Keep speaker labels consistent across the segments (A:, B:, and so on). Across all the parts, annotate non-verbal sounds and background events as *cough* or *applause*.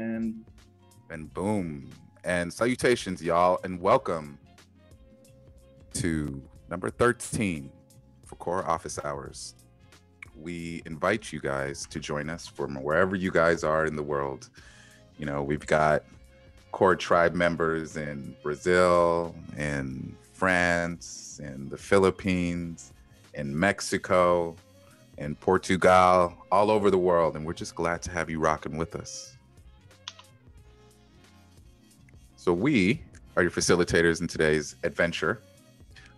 A: And
B: and boom. And salutations, y'all, and welcome to number 13 for Core Office Hours. We invite you guys to join us from wherever you guys are in the world. You know, we've got core tribe members in Brazil, in France, in the Philippines, in Mexico, in Portugal, all over the world. And we're just glad to have you rocking with us. So, we are your facilitators in today's adventure.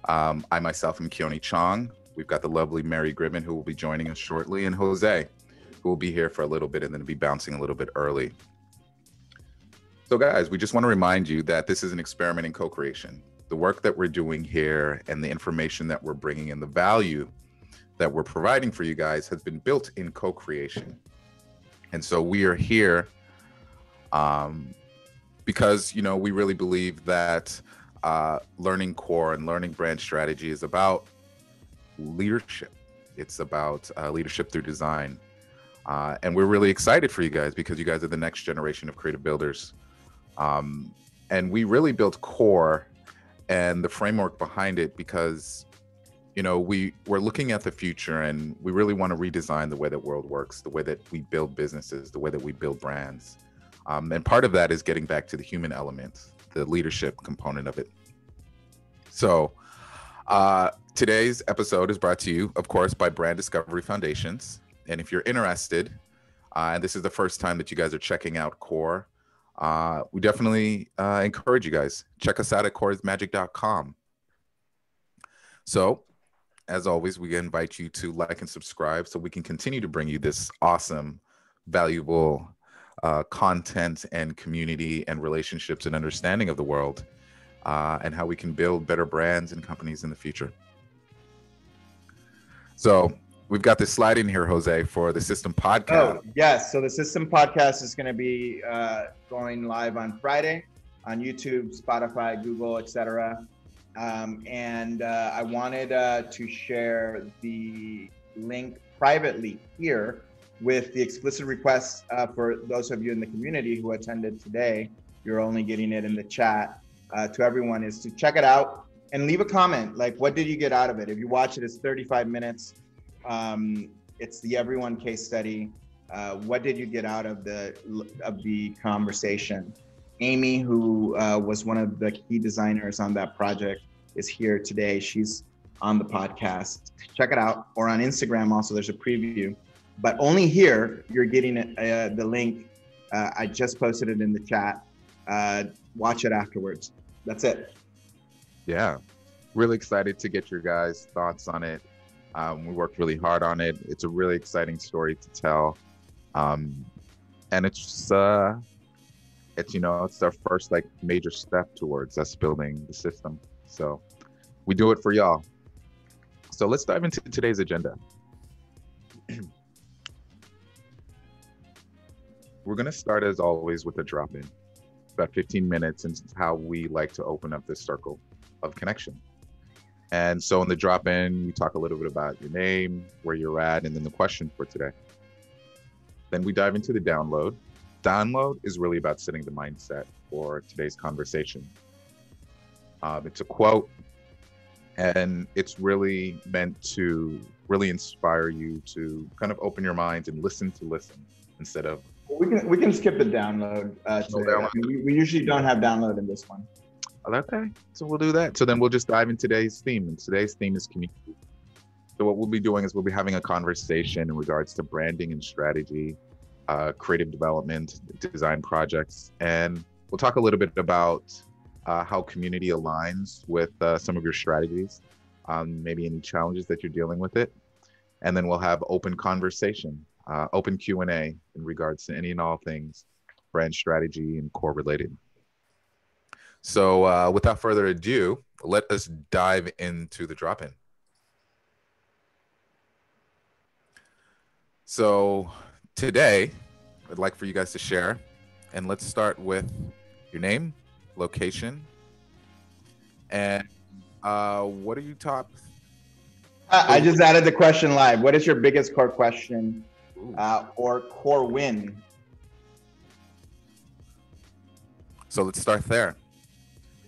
B: Um, I myself am Keone Chong. We've got the lovely Mary Gribbin who will be joining us shortly, and Jose, who will be here for a little bit and then be bouncing a little bit early. So, guys, we just want to remind you that this is an experiment in co creation. The work that we're doing here and the information that we're bringing and the value that we're providing for you guys has been built in co creation. And so we are here um, because, you know, we really believe that uh, learning core and learning brand strategy is about leadership. It's about uh, leadership through design. Uh, and we're really excited for you guys because you guys are the next generation of creative builders. Um, and we really built core and the framework behind it because you know we we're looking at the future and we really want to redesign the way that world works the way that we build businesses the way that we build brands um, and part of that is getting back to the human element the leadership component of it. So uh, today's episode is brought to you of course by brand discovery foundations. And if you're interested uh, and this is the first time that you guys are checking out core uh, we definitely uh, encourage you guys. Check us out at coreismagic.com so as always we invite you to like and subscribe so we can continue to bring you this awesome valuable uh, content and community and relationships and understanding of the world uh, and how we can build better brands and companies in the future so we've got this slide in here, Jose, for the Systm Podcast. Oh,
A: yes. So the Systm Podcast is going to be uh, going live on Friday on YouTube, Spotify, Google, etc. Um, and uh, I wanted uh, to share the link privately here with the explicit request uh, for those of you in the community who attended today. You're only getting it in the chat uh, to everyone is to check it out and leave a comment. Like, what did you get out of it? If you watch it, it's 35 minutes. Um, it's the everyone case study. Uh, what did you get out of the of the conversation? Amy, who uh, was one of the key designers on that project, is here today. She's on the podcast. Check it out, or on Instagram. Also, there's a preview, but only here you're getting uh, the link. Uh, I just posted it in the chat. Uh, watch it afterwards. That's it.
B: Yeah, really excited to get your guys' thoughts on it. Um, we worked really hard on it. It's a really exciting story to tell, um, and it's uh, it's you know it's our first like major step towards us building the system. So we do it for y'all. So let's dive into today's agenda. We're gonna start as always with a drop in, about 15 minutes, and how we like to open up this circle of connection. And so in the drop in, you talk a little bit about your name, where you're at, and then the question for today. Then we dive into the download. Download is really about setting the mindset for today's conversation. Um, it's a quote, and it's really meant to really inspire you to kind of open your mind and listen to listen instead of.
A: We can we can skip the download. Uh, no download. I mean, we, we usually don't have download in this one.
B: Okay, so we'll do that. So then we'll just dive in today's theme, and today's theme is community. So what we'll be doing is we'll be having a conversation in regards to branding and strategy, uh, creative development, design projects, and we'll talk a little bit about uh, how community aligns with uh, some of your strategies, um, maybe any challenges that you're dealing with it, and then we'll have open conversation, uh, open Q and A in regards to any and all things brand strategy and core related. So, uh, without further ado, let us dive into the drop in. So, today, I'd like for you guys to share, and let's start with your name, location, and uh, what are you top?
A: I just added the question live. What is your biggest core question uh, or core win
B: So let's start there.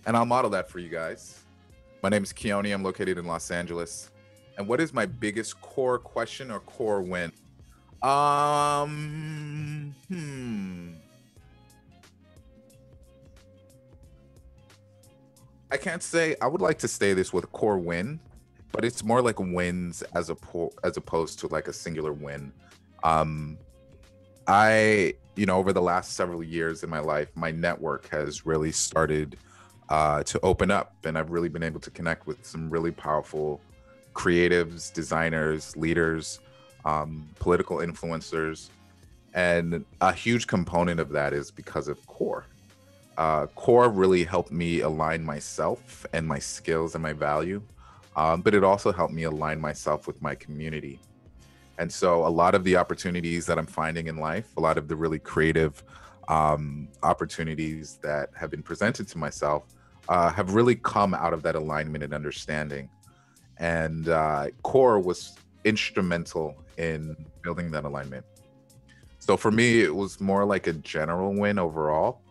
B: And I'll model that for you guys. My name is Keone. I'm located in Los Angeles. And what is my biggest core question or core win? Um, hmm. I can't say I would like to say this with core win, but it's more like wins as a po- as opposed to like a singular win. Um, I, you know, over the last several years in my life, my network has really started uh, to open up, and I've really been able to connect with some really powerful creatives, designers, leaders, um, political influencers, and a huge component of that is because of Core. Uh, Core really helped me align myself and my skills and my value, um, but it also helped me align myself with my community. And so, a lot of the opportunities that I'm finding in life, a lot of the really creative um, opportunities that have been presented to myself, uh, have really come out of that alignment and understanding. And uh, Core was instrumental in building that alignment. So for me, it was more like a general win overall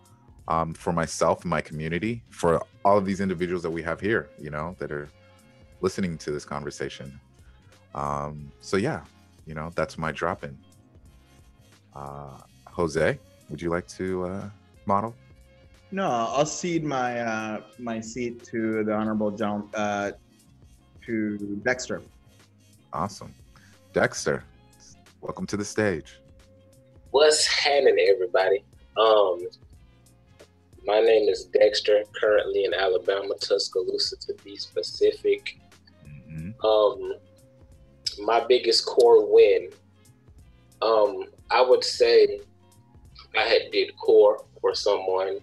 B: um, for myself and my community, for all of these individuals that we have here, you know, that are listening to this conversation. Um, so yeah, you know, that's my drop in. Uh, Jose, would you like to uh, model?
A: No, I'll cede my uh, my seat to the honorable John uh, to Dexter.
B: Awesome, Dexter, welcome to the stage.
C: What's happening, everybody? Um, my name is Dexter. Currently in Alabama, Tuscaloosa, to be specific. Mm-hmm. Um, my biggest core win. Um, I would say I had did core for someone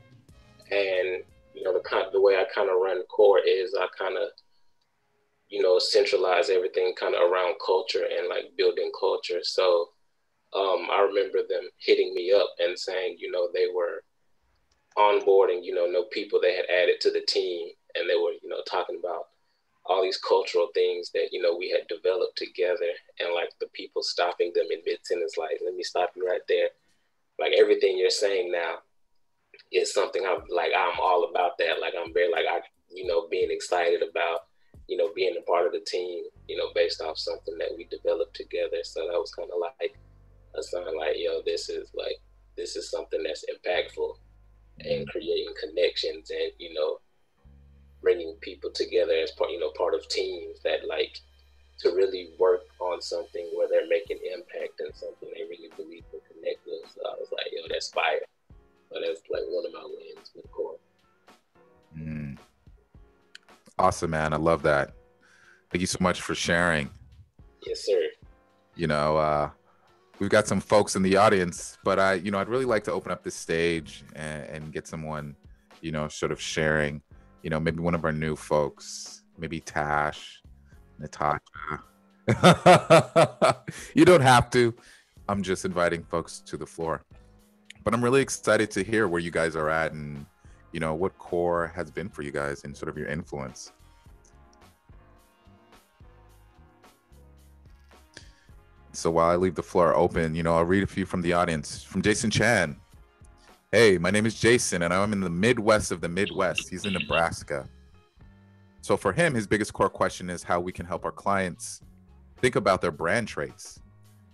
C: and you know the kind the way I kind of run core is I kind of you know centralize everything kind of around culture and like building culture. So um, I remember them hitting me up and saying you know they were onboarding you know no people they had added to the team and they were you know talking about all these cultural things that you know we had developed together and like the people stopping them in mid sentence like let me stop you right there like everything you're saying now is something I'm like I'm all about that. Like I'm very like I you know being excited about you know being a part of the team. You know based off something that we developed together. So that was kind of like a sign like yo this is like this is something that's impactful and creating connections and you know bringing people together as part you know part of teams that like to really work on something where they're making impact and something they really believe and connect with. So I was like, yo, that's fire. So that's like one of my wins with core. Mm.
B: Awesome, man. I love that. Thank you so much for sharing.
C: Yes, sir.
B: You know, uh, we've got some folks in the audience, but I, you know, I'd really like to open up the stage and, and get someone, you know, sort of sharing, you know, maybe one of our new folks, maybe Tash, Natasha. *laughs* you don't have to. I'm just inviting folks to the floor but I'm really excited to hear where you guys are at and you know what core has been for you guys and sort of your influence. So while I leave the floor open, you know, I'll read a few from the audience. From Jason Chan. Hey, my name is Jason and I'm in the Midwest of the Midwest. He's in Nebraska. So for him, his biggest core question is how we can help our clients think about their brand traits.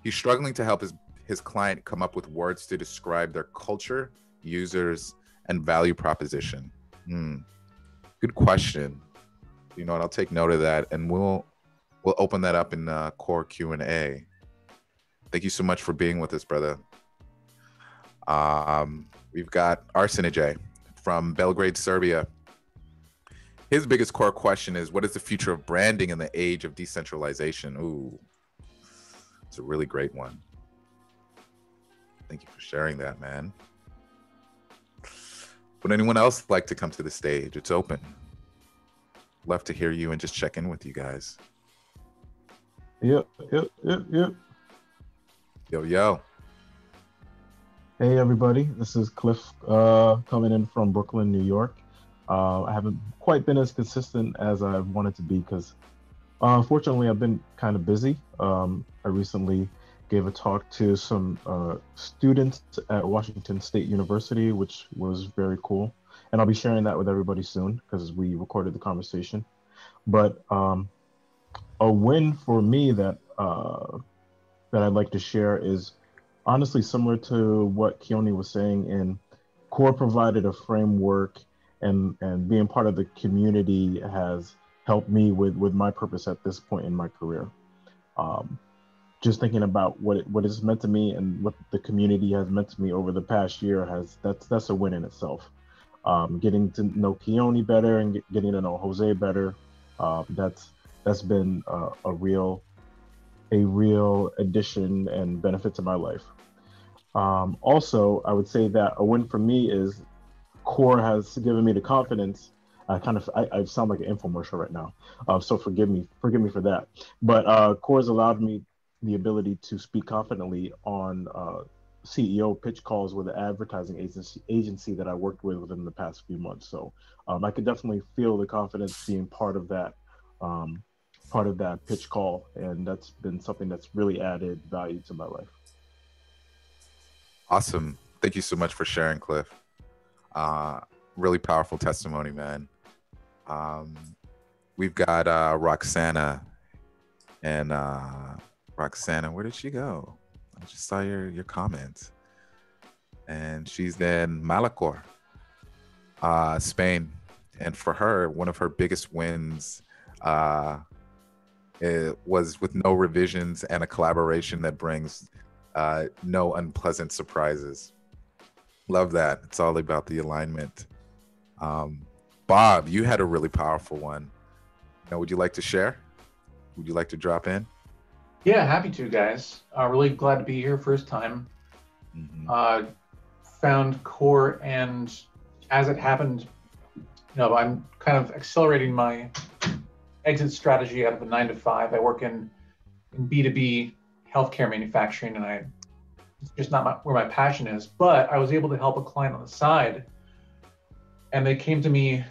B: He's struggling to help his his client come up with words to describe their culture, users, and value proposition? Hmm. Good question. You know what? I'll take note of that, and we'll we'll open that up in uh, core Q and A. Thank you so much for being with us, brother. Um, we've got Arsenije from Belgrade, Serbia. His biggest core question is, "What is the future of branding in the age of decentralization?" Ooh, it's a really great one. Thank you for sharing that, man. Would anyone else like to come to the stage? It's open. Love to hear you and just check in with you guys.
D: Yep, yep, yep, yep.
B: Yo, yo.
D: Hey, everybody. This is Cliff uh, coming in from Brooklyn, New York. Uh, I haven't quite been as consistent as I wanted to be because, uh, unfortunately, I've been kind of busy. Um, I recently gave a talk to some uh, students at Washington State University, which was very cool. and I'll be sharing that with everybody soon because we recorded the conversation. But um, a win for me that uh, that I'd like to share is honestly similar to what Keone was saying. In Core provided a framework, and and being part of the community has helped me with with my purpose at this point in my career. Um, just thinking about what it, what it's meant to me and what the community has meant to me over the past year has that's that's a win in itself. Um, getting to know Keone better and get, getting to know Jose better, uh, that's that's been uh, a real a real addition and benefit to my life. Um, also, I would say that a win for me is Core has given me the confidence. I kind of I, I sound like an infomercial right now, uh, so forgive me forgive me for that. But uh, Core has allowed me the ability to speak confidently on uh, CEO pitch calls with the advertising agency agency that I worked with within the past few months. So um, I could definitely feel the confidence being part of that um, part of that pitch call, and that's been something that's really added value to my life.
B: Awesome. Thank you so much for sharing, Cliff. Uh, really powerful testimony, man. Um, we've got uh, Roxana, and uh, Roxana, where did she go? I just saw your your comments, and she's in Mallorca, uh, Spain, and for her, one of her biggest wins uh, it was with no revisions and a collaboration that brings uh, no unpleasant surprises. Love that. It's all about the alignment. Um, Bob, you had a really powerful one. Now, would you like to share? Would you like to drop in?
E: Yeah, happy to, guys. Uh, really glad to be here first time. Mm-hmm. Uh, found core, and as it happened, you know, I'm kind of accelerating my exit strategy out of the nine to five. I work in in B2B healthcare manufacturing, and I it's just not my, where my passion is. But I was able to help a client on the side, and they came to me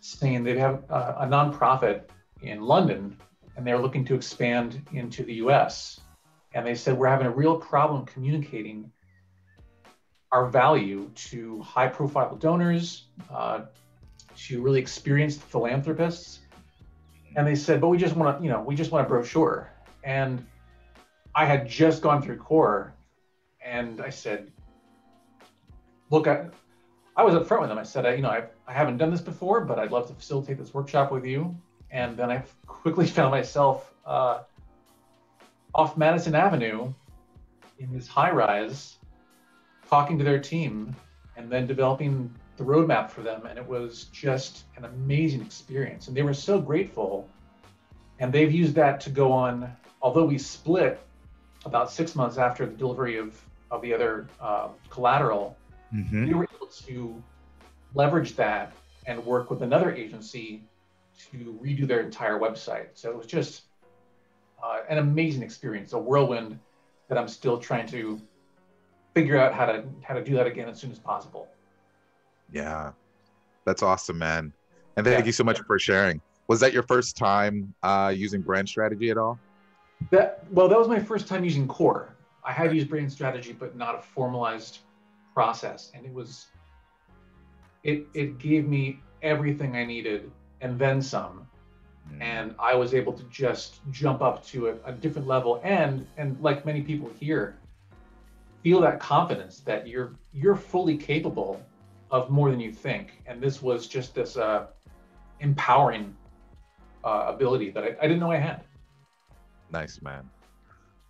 E: saying they have a, a nonprofit in London, and they're looking to expand into the U.S. And they said we're having a real problem communicating our value to high-profile donors, uh, to really experienced philanthropists and they said, but we just want to, you know, we just want a brochure. And I had just gone through core and I said, look, I, I was upfront with them. I said, I, you know, I, I haven't done this before, but I'd love to facilitate this workshop with you. And then I quickly *laughs* found myself uh, off Madison Avenue in this high rise, talking to their team and then developing the roadmap for them, and it was just an amazing experience. And they were so grateful, and they've used that to go on. Although we split about six months after the delivery of of the other uh, collateral, mm-hmm. we were able to leverage that and work with another agency to redo their entire website. So it was just uh, an amazing experience, a whirlwind that I'm still trying to figure out how to how to do that again as soon as possible.
B: Yeah, that's awesome, man. And thank yeah. you so much for sharing. Was that your first time uh, using brand strategy at all?
E: That well, that was my first time using Core. I had used brand strategy, but not a formalized process, and it was it it gave me everything I needed and then some. Mm. And I was able to just jump up to a, a different level, and and like many people here, feel that confidence that you're you're fully capable of more than you think. And this was just this uh, empowering uh, ability that I, I didn't know I had.
B: Nice, man.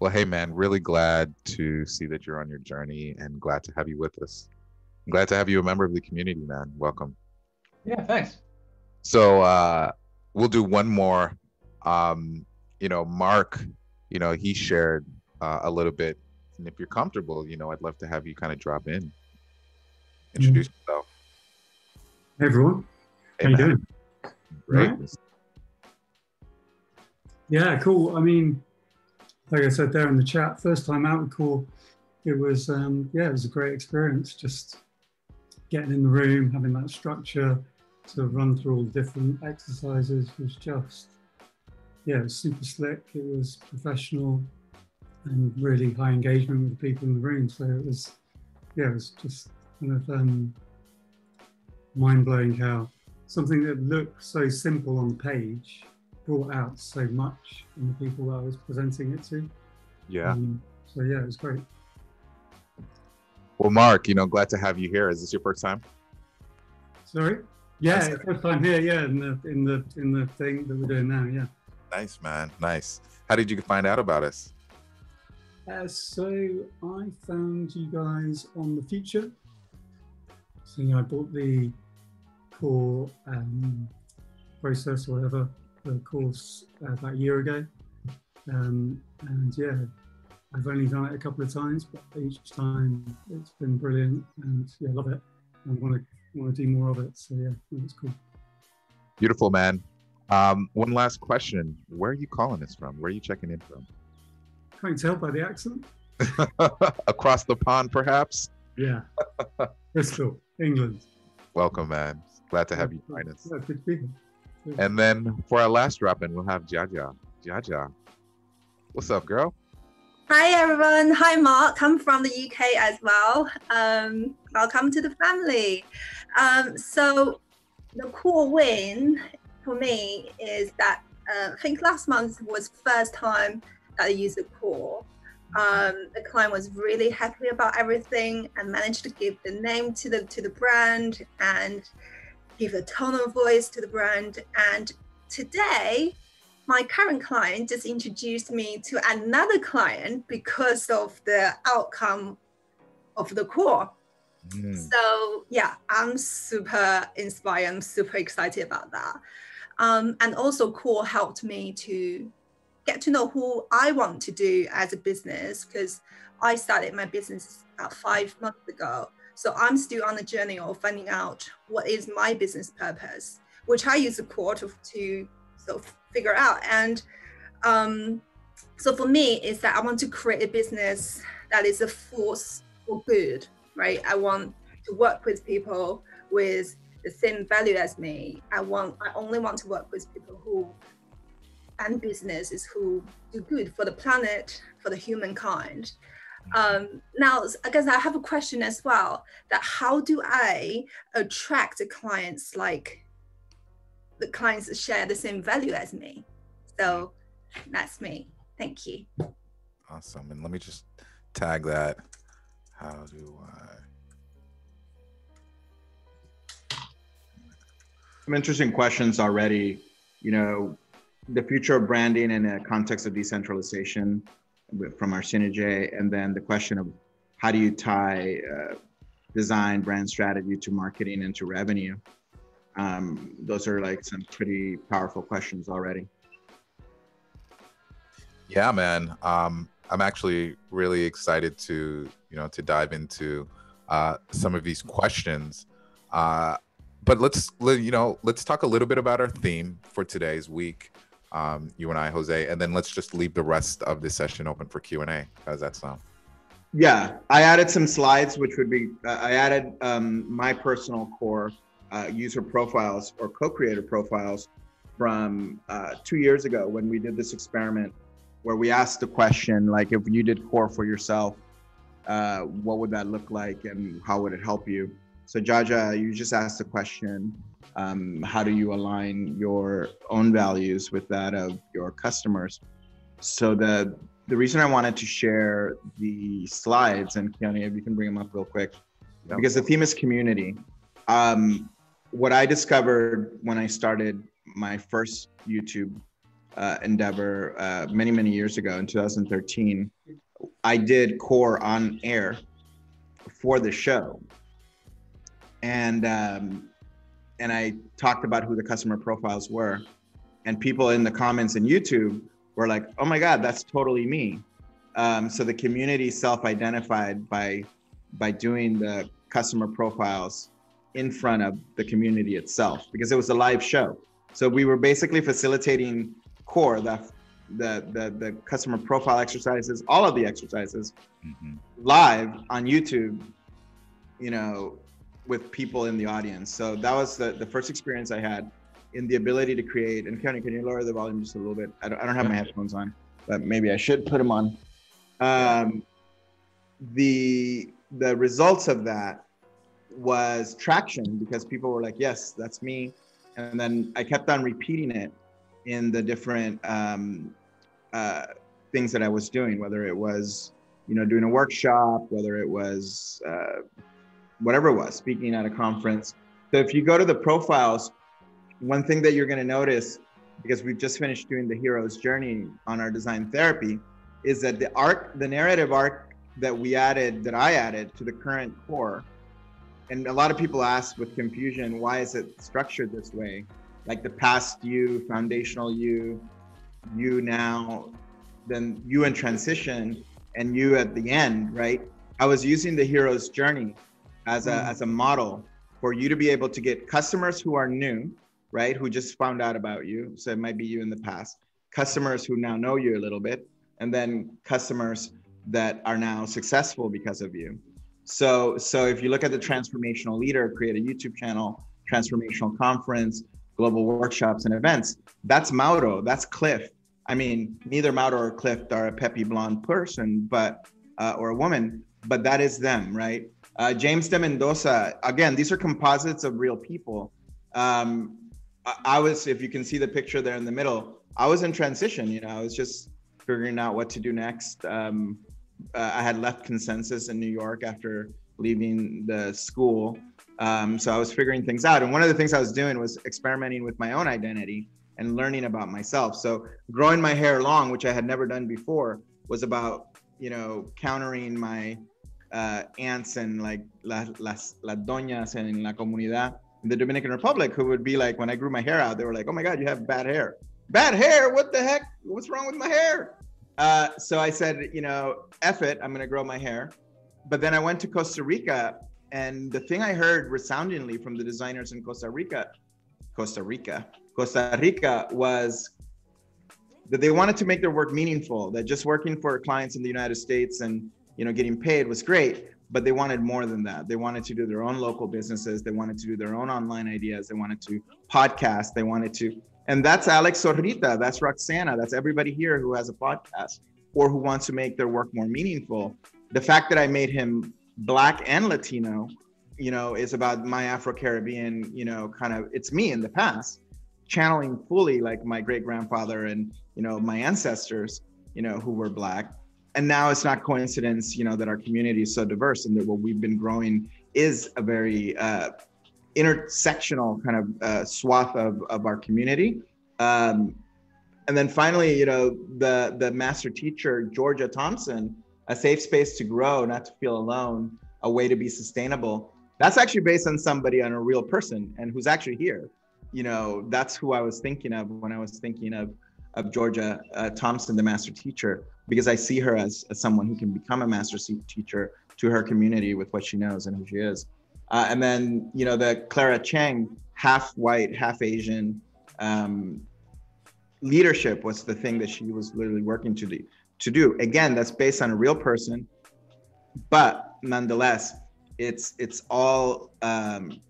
B: Well, hey, man, really glad to see that you're on your journey and glad to have you with us. I'm glad to have you a member of the community, man. Welcome.
E: Yeah, thanks.
B: So uh, we'll do one more. Um, you know, Mark, you know, he shared uh, a little bit. And if you're comfortable, you know, I'd love to have you kind of drop in. Introduce mm-hmm. yourself.
F: Hey everyone. Hey, How you doing?
B: Great.
F: Right? Yeah, cool. I mean, like I said there in the chat, first time out with Core, it was um, yeah, it was a great experience. Just getting in the room, having that structure to run through all the different exercises was just yeah, it was super slick. It was professional and really high engagement with the people in the room. So it was yeah, it was just kind of um, mind blowing how something that looked so simple on the page brought out so much in the people that I was presenting it to.
B: Yeah. Um,
F: so yeah, it was great.
B: Well, Mark, you know, glad to have you here. Is this your first time?
F: Sorry. Yeah, first time here. Yeah, in the in the in the thing that we're doing now. Yeah.
B: Nice, man. Nice. How did you find out about us?
F: Uh, so I found you guys on the Futur. So I bought the core um, process or whatever the course uh, about a year ago, um, and yeah, I've only done it a couple of times, but each time it's been brilliant, and yeah, love it. I want to want to do more of it. So yeah, it's cool.
B: Beautiful, man. Um, one last question: Where are you calling us from? Where are you checking in from?
F: Can't tell by the accent. *laughs*
B: Across the pond, perhaps.
F: Yeah, *laughs* Bristol, England.
B: Welcome, man. Glad to have you join us.
F: Yeah, good to.
B: And then for our last drop in, we'll have Jaja. Jaja, what's up, girl?
G: Hi everyone. Hi Mark. I'm from the UK as well. Um, welcome to the family. Um, so the cool win for me is that uh, I think last month was first time that I used the core. Um, the client was really happy about everything and managed to give the name to the to the brand and give a tone of voice to the brand. And today my current client just introduced me to another client because of the outcome of the core. Mm. So yeah, I'm super inspired. I'm super excited about that. Um, and also, core helped me to get to know who I want to do as a business because I started my business about five months ago. So I'm still on the journey of finding out what is my business purpose, which I use a core to, to sort of figure out. And um, so for me, is that I want to create a business that is a force for good, right? I want to work with people with the same value as me. I want, I only want to work with people who, and businesses who do good for the planet, for the humankind. Um, now, I guess I have a question as well. That how do I attract the clients like the clients that share the same value as me. So that's me. Thank you.
B: Awesome. And let me just tag that. How do I?
A: Some interesting questions already. You know, the future of branding in a context of decentralization from Arsenije, and then the question of how do you tie uh, design, brand strategy to marketing and to revenue um, those are like some pretty powerful questions already.
B: Yeah, man. Um, I'm actually really excited to you know to dive into uh, some of these questions. Uh, but let's you know let's talk a little bit about our theme for today's week. Um, you and I, Jose, and then let's just leave the rest of this session open for Q and A. How does that sound?
A: Yeah, I added some slides, which would be uh, I added um, my personal core uh, user profiles or co-creator profiles from uh, two years ago when we did this experiment where we asked the question like if you did core for yourself uh, what would that look like and how would it help you so jaja you just asked the question um, how do you align your own values with that of your customers so the the reason i wanted to share the slides and Keone, if you can bring them up real quick yep. because the theme is community um, what I discovered when I started my first YouTube uh, endeavor uh, many, many years ago in 2013, I did core on air for the show. And, um, and I talked about who the customer profiles were. And people in the comments in YouTube were like, oh my God, that's totally me. Um, so the community self-identified by by doing the customer profiles in front of the community itself because it was a live show. So we were basically facilitating core, the the the, the customer profile exercises, all of the exercises mm-hmm. live on YouTube, you know, with people in the audience. So that was the, the first experience I had in the ability to create. And Keone, can you lower the volume just a little bit? I don't, I don't have my headphones on, but maybe I should put them on. Um, the the results of that was traction because people were like, yes, that's me. And then I kept on repeating it in the different um, uh, things that I was doing, whether it was, you know, doing a workshop, whether it was uh, whatever it was, speaking at a conference. So if you go to the profiles, one thing that you're going to notice, because we've just finished doing the hero's journey on our design therapy, is that the arc, the narrative arc that we added, that I added to the current core, and a lot of people ask with confusion, why is it structured this way? Like the past you, foundational you, you now, then you in transition, and you at the end, right? I was using the hero's journey as a, mm. as a model for you to be able to get customers who are new, right? Who just found out about you. So it might be you in the past, customers who now know you a little bit, and then customers that are now successful because of you. So, so if you look at the transformational leader, create a YouTube channel, transformational conference, global workshops and events, that's Mauro, that's Cliff. I mean, neither Mauro or Cliff are a peppy blonde person, but uh, or a woman, but that is them, right? Uh, James de Mendoza, again, these are composites of real people. Um, I, I, was, if you can see the picture there in the middle, I was in transition, you know, I was just figuring out what to do next. Um, uh, I had left consensus in New York after leaving the school. Um, so I was figuring things out. And one of the things I was doing was experimenting with my own identity and learning about myself. So growing my hair long, which I had never done before, was about, you know, countering my uh, aunts and like las, las, las doñas en la comunidad in the Dominican Republic who would be like, when I grew my hair out, they were like, oh my God, you have bad hair. Bad hair? What the heck? What's wrong with my hair? Uh, so I said, you know, F it, I'm going to grow my hair. But then I went to Costa Rica, and the thing I heard resoundingly from the designers in Costa Rica, Costa Rica, Costa Rica was that they wanted to make their work meaningful, that just working for clients in the United States and you know, getting paid was great, but they wanted more than that. They wanted to do their own local businesses. They wanted to do their own online ideas. They wanted to podcast. They wanted to, and that's Alex Sorrita. That's Roxana. That's everybody here who has a podcast or who wants to make their work more meaningful. The fact that I made him black and Latino, you know, is about my Afro Caribbean, you know, kind of, it's me in the past, channeling fully like my great grandfather and, you know, my ancestors, you know, who were black and now it's not coincidence, you know, that our community is so diverse and that what we've been growing is a very uh, intersectional kind of uh, swath of, of our community. Um, and then finally, you know, the the master teacher Georgia Thompson, a safe space to grow, not to feel alone, a way to be sustainable. That's actually based on somebody on a real person and who's actually here. You know, that's who I was thinking of when I was thinking of of Georgia uh, Thompson, the master teacher because I see her as, as someone who can become a master teacher to her community with what she knows and who she is. Uh, and then, you know, the Clara Chang, half white, half Asian um, leadership was the thing that she was literally working to do. To do again, that's based on a real person, but nonetheless, it's it's all um,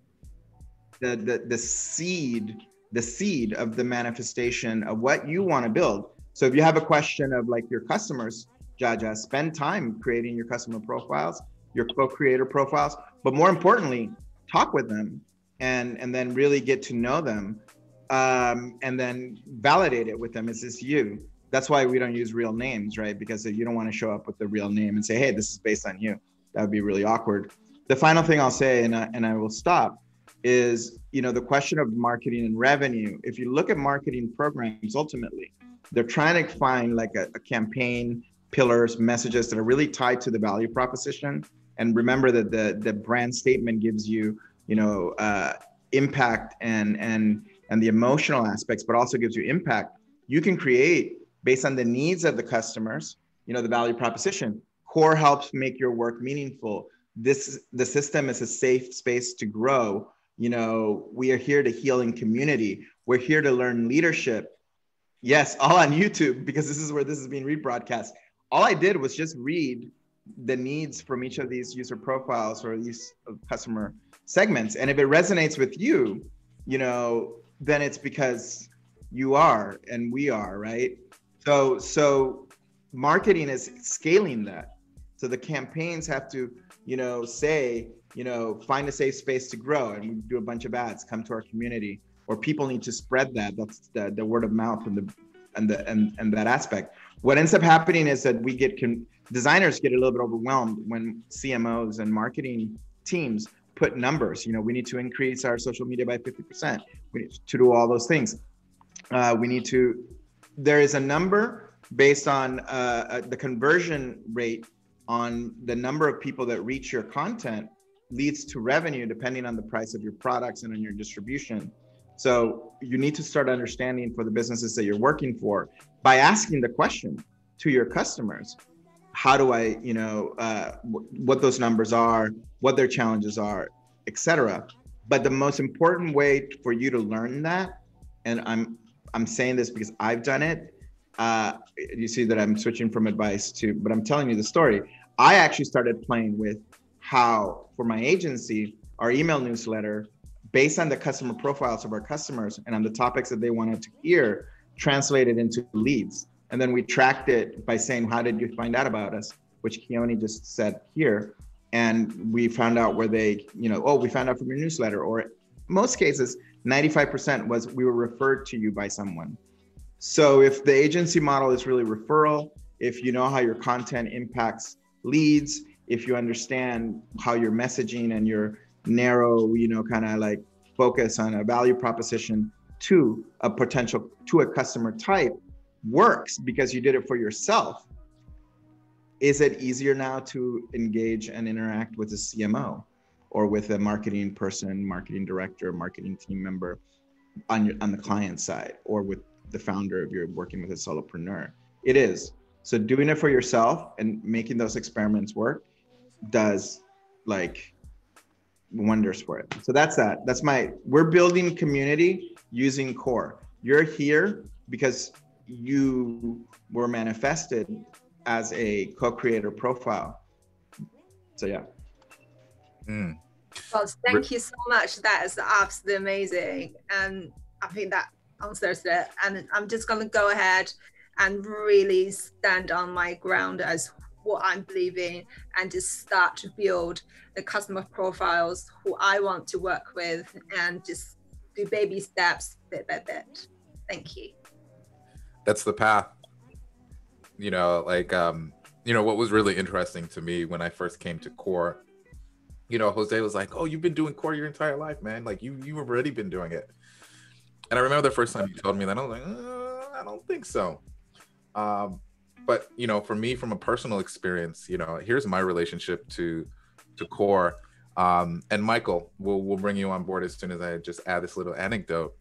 A: the the the seed the seed of the manifestation of what you want to build so if you have a question of like your customers, Jaja, spend time creating your customer profiles, your co-creator profiles, but more importantly, talk with them and and then really get to know them um, and then validate it with them. Is this you? That's why we don't use real names, right? Because you don't want to show up with the real name and say, "Hey, this is based on you." That would be really awkward. The final thing I'll say, and I, and I will stop, is you know the question of marketing and revenue. If you look at marketing programs, ultimately, they're trying to find like a, a campaign pillars, messages that are really tied to the value proposition. And remember that the the brand statement gives you, you know, uh, impact and and and the emotional aspects, but also gives you impact. You can create based on the needs of the customers, you know, the value proposition. Core helps make your work meaningful. This the system is a safe space to grow. You know, we are here to heal in community. We're here to learn leadership Yes, all on YouTube because this is where this is being rebroadcast. All I did was just read the needs from each of these user profiles or these uh, customer segments. And if it resonates with you, you know, then it's because you are and we are, right? So so marketing is scaling that. So the campaigns have to, you know, say, you know, find a safe space to grow and we do a bunch of ads, come to our community, or people need to spread that. That's the, the word of mouth and the and the and, and that aspect. What ends up happening is that we get designers get a little bit overwhelmed when CMOs and marketing teams put numbers. You know, we need to increase our social media by 50%. We need to do all those things. Uh, we need to. There is a number based on uh, uh the conversion rate on the number of people that reach your content leads to revenue depending on the price of your products and on your distribution. So you need to start understanding for the businesses that you're working for by asking the question to your customers. How do i you know uh, what those numbers are what their challenges are etc but the most important way for you to learn that and i'm i'm saying this because i've done it uh, you see that i'm switching from advice to but i'm telling you the story. I actually started playing with how for my agency our email newsletter based on the customer profiles of our customers and on the topics that they wanted to hear translated into leads. And then we tracked it by saying how did you find out about us? Which keone just said here. And we found out where they you know oh we found out from your newsletter or most cases 95% was we were referred to you by someone. So if the agency model is really referral if you know how your content impacts leads if you understand how your messaging and your narrow you know kind of like focus on a value proposition to a potential to a customer type works because you did it for yourself. Is it easier now to engage and interact with a cmo or with a marketing person marketing director marketing team member on your on the client side or with the founder if you're working with a solopreneur? It is. So doing it for yourself and making those experiments work does like wonders for it. So that's that. That's my we're building community using core. You're here because you were manifested as a co-creator profile. So yeah.
G: Mm. Well, thank you so much. That is absolutely amazing. And I think that answers it. And I'm just gonna go ahead and really stand on my ground as what I'm believing and just start to build the customer profiles who I want to work with and just do baby steps bit by bit. Thank you.
B: That's the path. You know, like um, you know, what was really interesting to me when I first came to core, you know, Jose was like, Oh, you've been doing core your entire life, man. Like you you've already been doing it. And I remember the first time you told me that I was like, uh, I don't think so. Um, but you know for me from a personal experience you know here's my relationship to to core. Um and michael we'll we'll bring you on board as soon as i just add this little anecdote.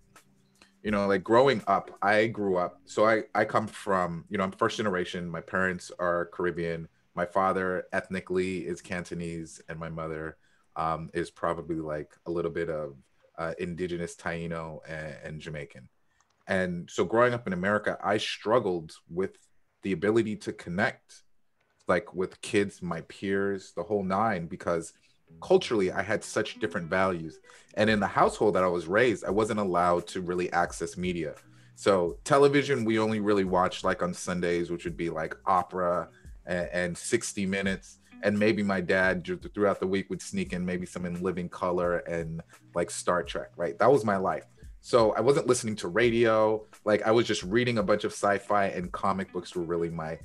B: You know like growing up i grew up so i i come from you know i'm first generation. My parents are caribbean. My father ethnically is cantonese and my mother um, is probably like a little bit of uh, indigenous taino and, and jamaican. And so growing up in america i struggled with the ability to connect like with kids my peers the whole nine because culturally i had such different values. And in the household that i was raised i wasn't allowed to really access media. So television we only really watched like on sundays which would be like Oprah and, and 60 minutes. And maybe my dad throughout the week would sneak in maybe some in living color and like star trek right? That was my life so I wasn't listening to radio. Like I was just reading a bunch of sci-fi and comic books were really my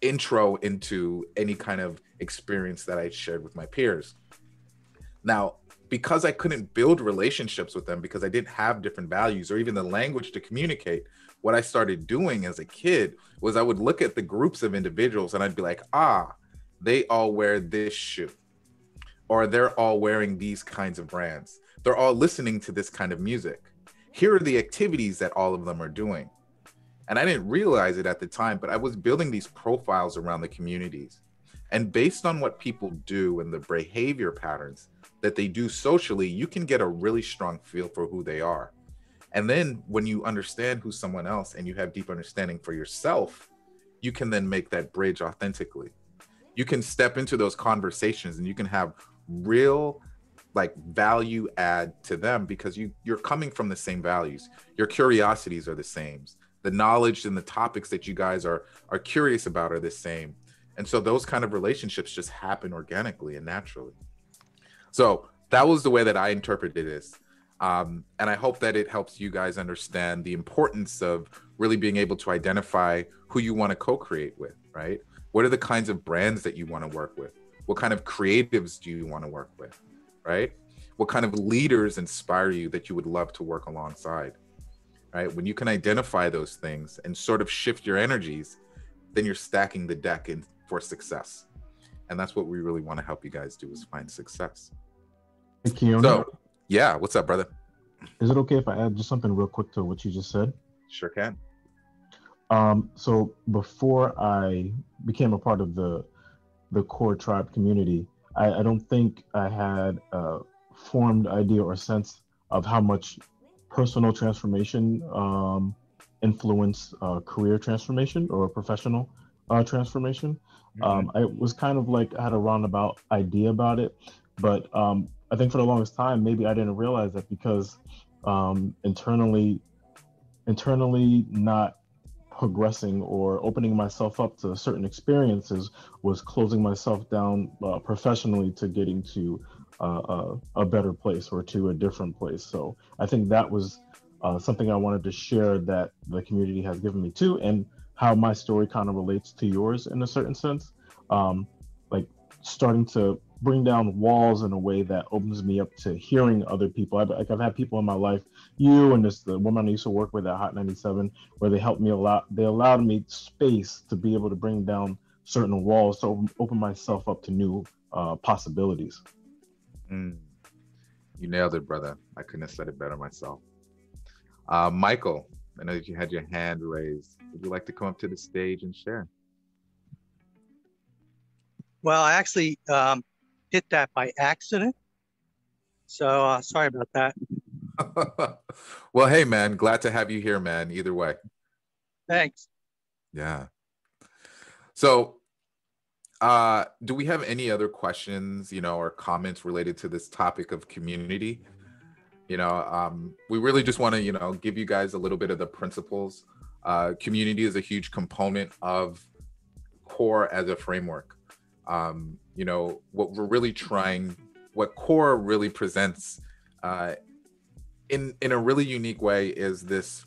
B: intro into any kind of experience that I shared with my peers. Now, because I couldn't build relationships with them because I didn't have different values or even the language to communicate, what I started doing as a kid was I would look at the groups of individuals and I'd be like, ah, they all wear this shoe, or they're all wearing these kinds of brands. They're all listening to this kind of music here are the activities that all of them are doing. And I didn't realize it at the time, but I was building these profiles around the communities. And based on what people do and the behavior patterns that they do socially, you can get a really strong feel for who they are. And then when you understand who someone else and you have deep understanding for yourself, you can then make that bridge authentically. You can step into those conversations and you can have real like value add to them because you you're coming from the same values your curiosities are the same the knowledge and the topics that you guys are are curious about are the same and so those kind of relationships just happen organically and naturally So that was the way that I interpreted this. Um, and I hope that it helps you guys understand the importance of really being able to identify who you want to co create with, right? What are the kinds of brands that you want to work with? What kind of creatives do you want to work with, right? What kind of leaders inspire you that you would love to work alongside, right? When you can identify those things and sort of shift your energies, then you're stacking the deck in for success. And that's what we really want to help you guys do is find success.
D: Hey,
B: so, yeah, what's up, brother?
D: Is it okay if I add just something real quick to what you just said?
B: Sure can.
D: Um, so before I became a part of the the core tribe community, I, I don't think I had a formed idea or sense of how much personal transformation um, influence uh, career transformation or professional uh, transformation. Mm-hmm. Um, I was kind of like I had a roundabout idea about it, but um, I think for the longest time maybe I didn't realize that because um, internally, internally not progressing or opening myself up to certain experiences was closing myself down uh, professionally to getting to uh, a, a, better place or to a different place. So I think that was uh, something I wanted to share that the community has given me too, and how my story kind of relates to yours in a certain sense. Um, like starting to bring down walls in a way that opens me up to hearing other people. I've, like I've had people in my life, you and this the woman I used to work with at Hot 97, where they helped me a lot. They allowed me space to be able to bring down certain walls to open myself up to new uh, possibilities.
B: Mm. You nailed it, brother. I couldn't have said it better myself. Uh, Michael, I know that you had your hand raised. Would you like to come up to the stage and share?
H: Well, I actually um, did that by accident. So uh, sorry about that. *laughs*
B: well, hey, man, glad to have you here, man. Either way.
H: Thanks.
B: Yeah. So, uh, do we have any other questions, you know, or comments related to this topic of community? You know, um, we really just want to, you know, give you guys a little bit of the principles. Uh, community is a huge component of core as a framework. Um, you know what we're really trying what core really presents uh, in in a really unique way is this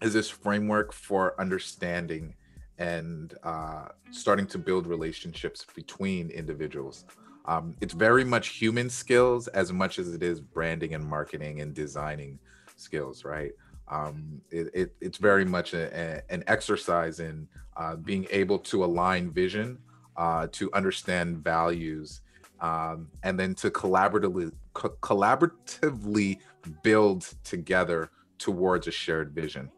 B: is this framework for understanding and uh, starting to build relationships between individuals. Um, it's very much human skills as much as it is branding and marketing and designing skills right? Um, it, it, it's very much a, a, an exercise in uh, being able to align vision uh, to understand values, um, and then to collaboratively co- collaboratively build together towards a shared vision.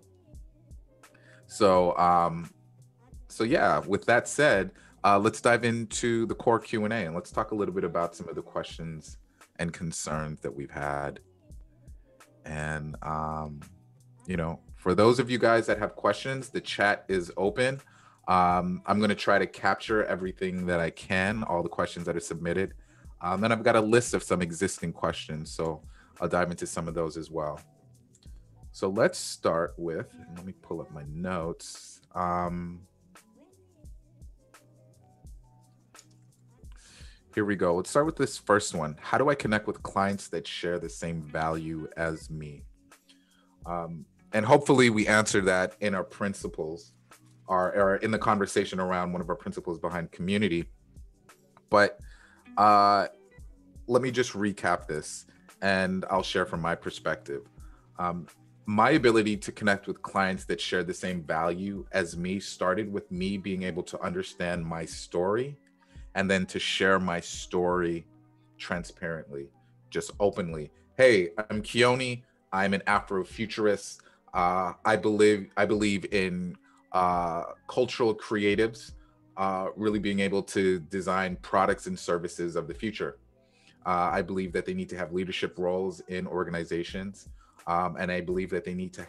B: So, um, so yeah. With that said, uh, let's dive into the core Q and A, and let's talk a little bit about some of the questions and concerns that we've had. And um, you know, for those of you guys that have questions, the chat is open. Um, I'm going to try to capture everything that I can, all the questions that are submitted. Um, then I've got a list of some existing questions, so I'll dive into some of those as well. So let's start with, let me pull up my notes. Um, here we go. Let's start with this first one. How do I connect with clients that share the same value as me? Um, and hopefully we answer that in our principles are, are in the conversation around one of our principles behind community. But uh, let me just recap this and I'll share from my perspective. Um, my ability to connect with clients that share the same value as me started with me being able to understand my story and then to share my story transparently, just openly. Hey, I'm Keone. I'm an Afrofuturist. Uh, I believe I believe in uh, cultural creatives uh, really being able to design products and services of the future. Uh, I believe that they need to have leadership roles in organizations, um, and I believe that they need to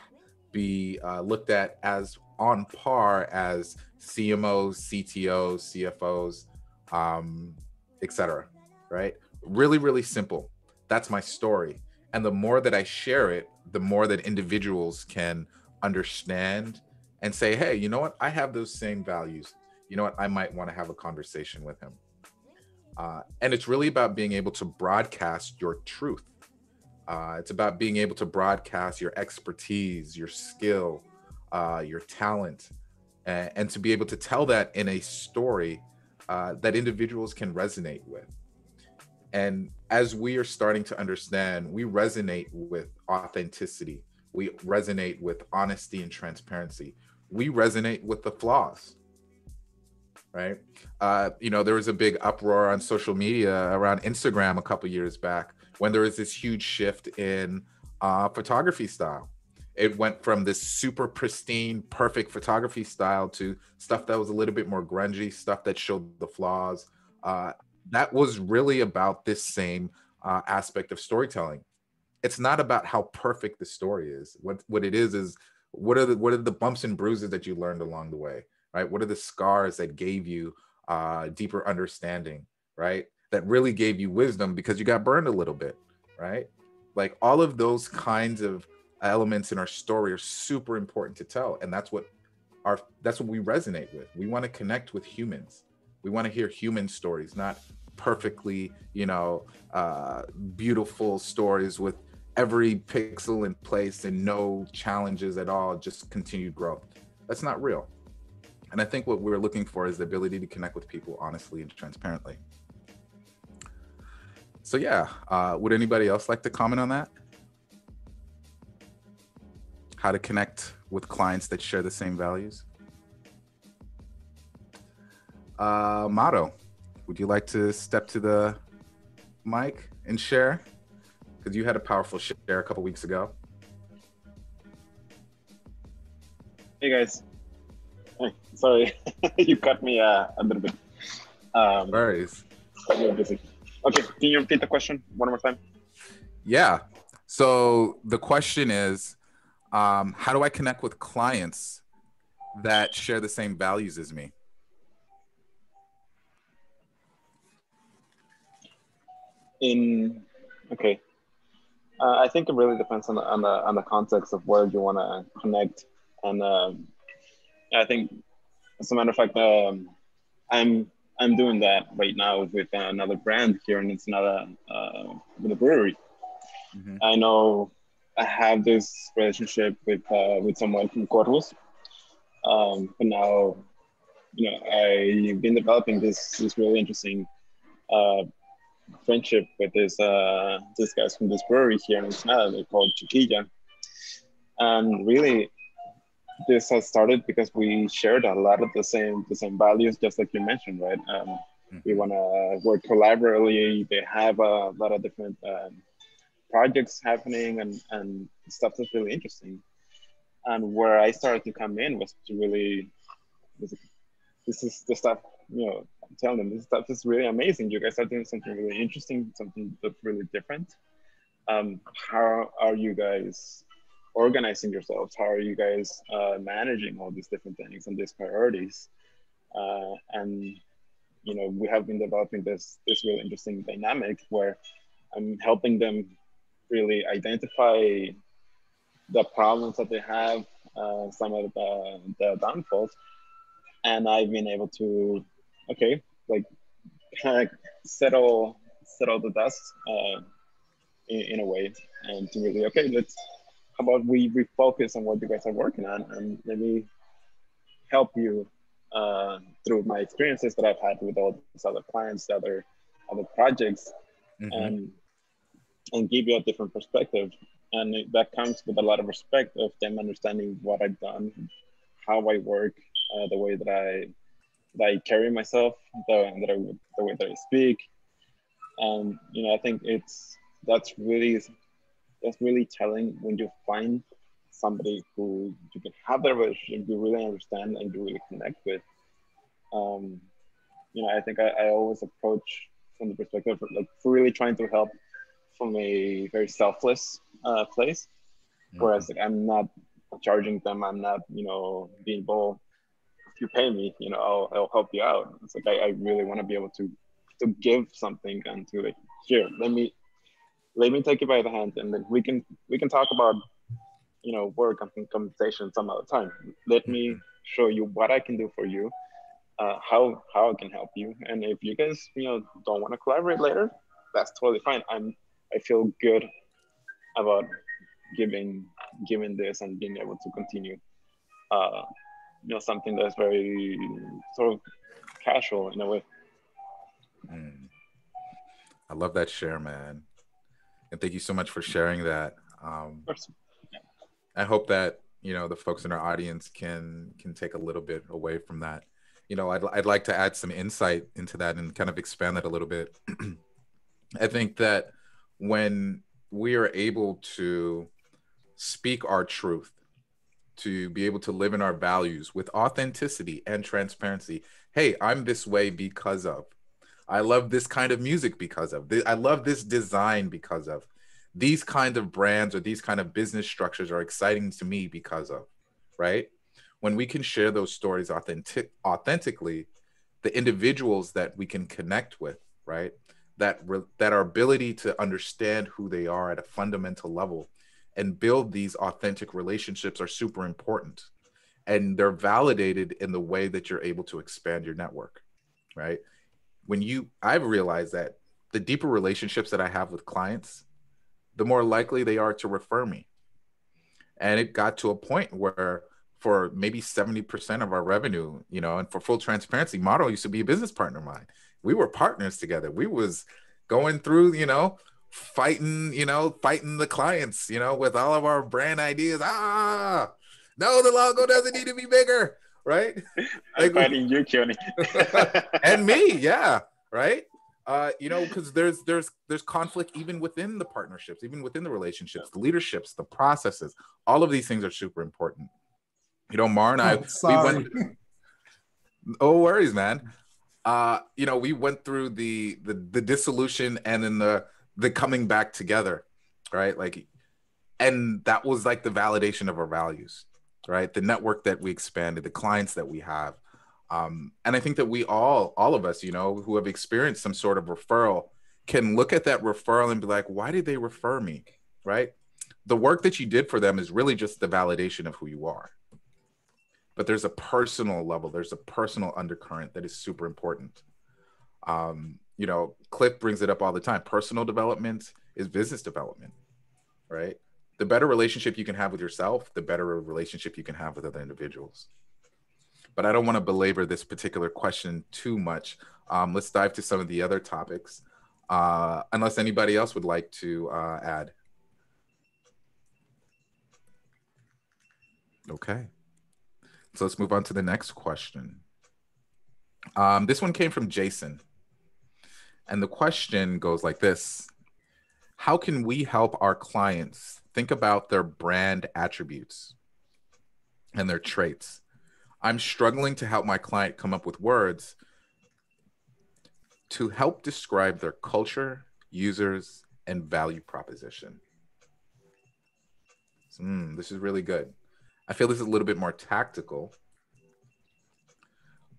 B: be uh, looked at as on par as CMOs, CTOs, CFOs, um, etc. Right? Really, really simple. That's my story, and the more that I share it, the more that individuals can understand and say, hey, you know what? I have those same values. You know what? I might want to have a conversation with him. Uh, and it's really about being able to broadcast your truth. Uh, it's about being able to broadcast your expertise, your skill, uh, your talent, and, and, to be able to tell that in a story uh, that individuals can resonate with. And as we are starting to understand, we resonate with authenticity, we resonate with honesty and transparency, we resonate with the flaws right? Uh, you know, there was a big uproar on social media around Instagram a couple years back when there was this huge shift in uh, photography style. It went from this super pristine, perfect photography style to stuff that was a little bit more grungy, stuff that showed the flaws. Uh, that was really about this same uh, aspect of storytelling. It's not about how perfect the story is. What what it is is what are the what are the bumps and bruises that you learned along the way right? What are the scars that gave you uh, deeper understanding, right? That really gave you wisdom because you got burned a little bit, right? Like all of those kinds of elements in our story are super important to tell, and that's what our that's what we resonate with. We want to connect with humans. We want to hear human stories, not perfectly, you know, uh, beautiful stories with every pixel in place and no challenges at all, just continued growth. That's not real. And I think what we're looking for is the ability to connect with people honestly and transparently. So yeah, uh, would anybody else like to comment on that? How to connect with clients that share the same values? Uh, Motto, would you like to step to the mic and share? Because you had a powerful share a couple weeks ago.
I: Hey guys, *laughs* sorry, *laughs* you cut me uh, a little bit. Um,
B: Worries.
I: busy. Okay, can you repeat the question one more time?
B: Yeah. So the question is, um, how do I connect with clients that share the same values as me?
I: In okay, uh, I think it really depends on the on the on the context of where you want to connect, and um, I think, as a matter of fact, um, I'm I'm doing that right now with another brand here, and it's another uh, with a brewery. Mm-hmm. I know I have this relationship with uh, with someone from Corvus, um, but now, you know, I've been developing this this really interesting uh, friendship with this uh, this guys from this brewery here in Canada. They're called Chiquilla, and really, this has started because we shared a lot of the same the same values, just like you mentioned, right? Um, mm-hmm. We want to work collaboratively. They have a lot of different um, projects happening and and stuff that's really interesting. And where I started to come in was to really, this is the stuff you know. I'm telling them this stuff is really amazing. You guys are doing something really interesting, something that's really different. Um, how are you guys organizing yourselves? How are you guys uh, managing all these different things and these priorities? Uh, and you know, we have been developing this this really interesting dynamic where I'm helping them really identify the problems that they have, uh, some of the, the downfalls, and I've been able to, okay, like kind of settle settle the dust uh, in, in a way, and to really okay, let's how about we refocus on what you guys are working on and let me help you uh, through my experiences that I've had with all these other clients, other other projects, mm-hmm. and and give you a different perspective. And that comes with a lot of respect of them understanding what I've done, how I work, uh, the way that I that I carry myself, the, that I, the way that I speak. And you know, I think it's that's really that's really telling when you find somebody who you can have that relationship, you really understand and you really connect with. Um, you know, I think I, I always approach from the perspective of like really trying to help from a very selfless uh, place. Mm-hmm. Whereas like I'm not charging them, I'm not, you know, being bold. If you pay me, you know, I'll, I'll help you out. It's like I, I really want to be able to to give something and to like here, let me let me take you by the hand and then we can we can talk about you know work and compensation some other time let me show you what i can do for you uh, how how I can help you. And if you guys you know don't want to collaborate later, that's totally fine. I'm I feel good about giving giving this and being able to continue. Uh, you know something that's very sort of casual in a way.
B: Mm. I love that share, man. And thank you so much for sharing that. Um, I hope that you know the folks in our audience can can take a little bit away from that. You know, I'd I'd like to add some insight into that and kind of expand that a little bit. *clears throat* I think that when we are able to speak our truth, to be able to live in our values with authenticity and transparency. Hey, I'm this way because of. I love this kind of music because of. I love this design because of these kind of brands or these kind of business structures are exciting to me because of right when we can share those stories authentic authentically the individuals that we can connect with right that re- that our ability to understand who they are at a fundamental level and build these authentic relationships are super important and they're validated in the way that you're able to expand your network right when you i've realized that the deeper relationships that i have with clients the more likely they are to refer me. And it got to a point where for maybe 70% of our revenue, you know, and for full transparency, Model used to be a business partner of mine. We were partners together. We was going through, you know, fighting, you know, fighting the clients, you know, with all of our brand ideas. Ah, no, the logo doesn't need to be bigger, right?
I: I'm *laughs* like, fighting you, Keone. *laughs*
B: and me, yeah, right uh, you know, because there's there's there's conflict even within the partnerships, even within the relationships, the leaderships, the processes. All of these things are super important. You know, Mar and I, oh, we went. *laughs* Oh, worries, man. Uh, you know, we went through the the the dissolution and then the the coming back together, right? Like, and that was like the validation of our values, right? The network that we expanded, the clients that we have, um, and I think that we all, all of us, you know, who have experienced some sort of referral can look at that referral and be like, why did they refer me? Right. The work that you did for them is really just the validation of who you are. But there's a personal level, there's a personal undercurrent that is super important. Um, you know, Cliff brings it up all the time. Personal development is business development, right? The better relationship you can have with yourself, the better relationship you can have with other individuals but I don't want to belabor this particular question too much. Um, let's dive to some of the other topics, uh, unless anybody else would like to uh, add. Okay. So let's move on to the next question. Um, this one came from Jason. And the question goes like this How can we help our clients think about their brand attributes and their traits? I'm struggling to help my client come up with words to help describe their culture, users, and value proposition. Mm, this is really good. I feel this is a little bit more tactical.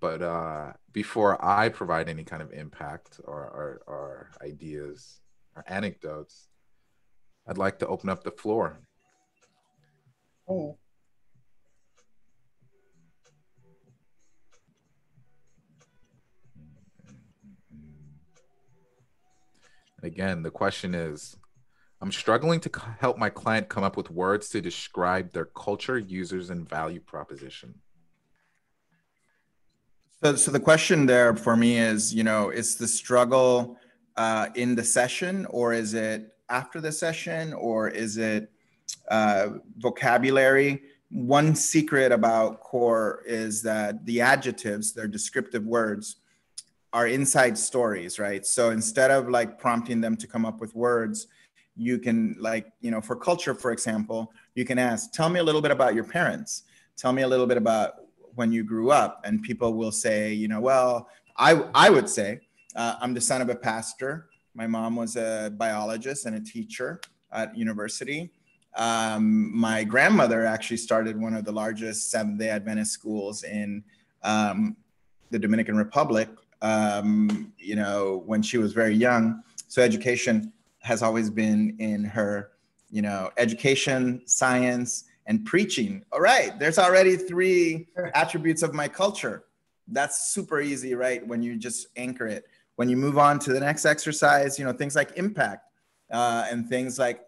B: But uh, before I provide any kind of impact or, or, or ideas or anecdotes, I'd like to open up the floor.
A: Oh.
B: Again, the question is I'm struggling to help my client come up with words to describe their culture, users, and value proposition.
A: So, so the question there for me is, you know, is the struggle uh, in the session, or is it after the session, or is it uh, vocabulary? One secret about core is that the adjectives, they're descriptive words, are inside stories, right? So instead of like prompting them to come up with words, you can like, you know, for culture, for example, you can ask, tell me a little bit about your parents. Tell me a little bit about when you grew up. And people will say, you know, well, I, I would say, uh, I'm the son of a pastor. My mom was a biologist and a teacher at university. Um, my grandmother actually started one of the largest Seventh day Adventist schools in um, the Dominican Republic um, you know, when she was very young. So education has always been in her, you know, education, science, and preaching. All right, there's already three attributes of my culture. that's super easy, right? When you just anchor it. When you move on to the next exercise, you know, things like impact uh, and things like,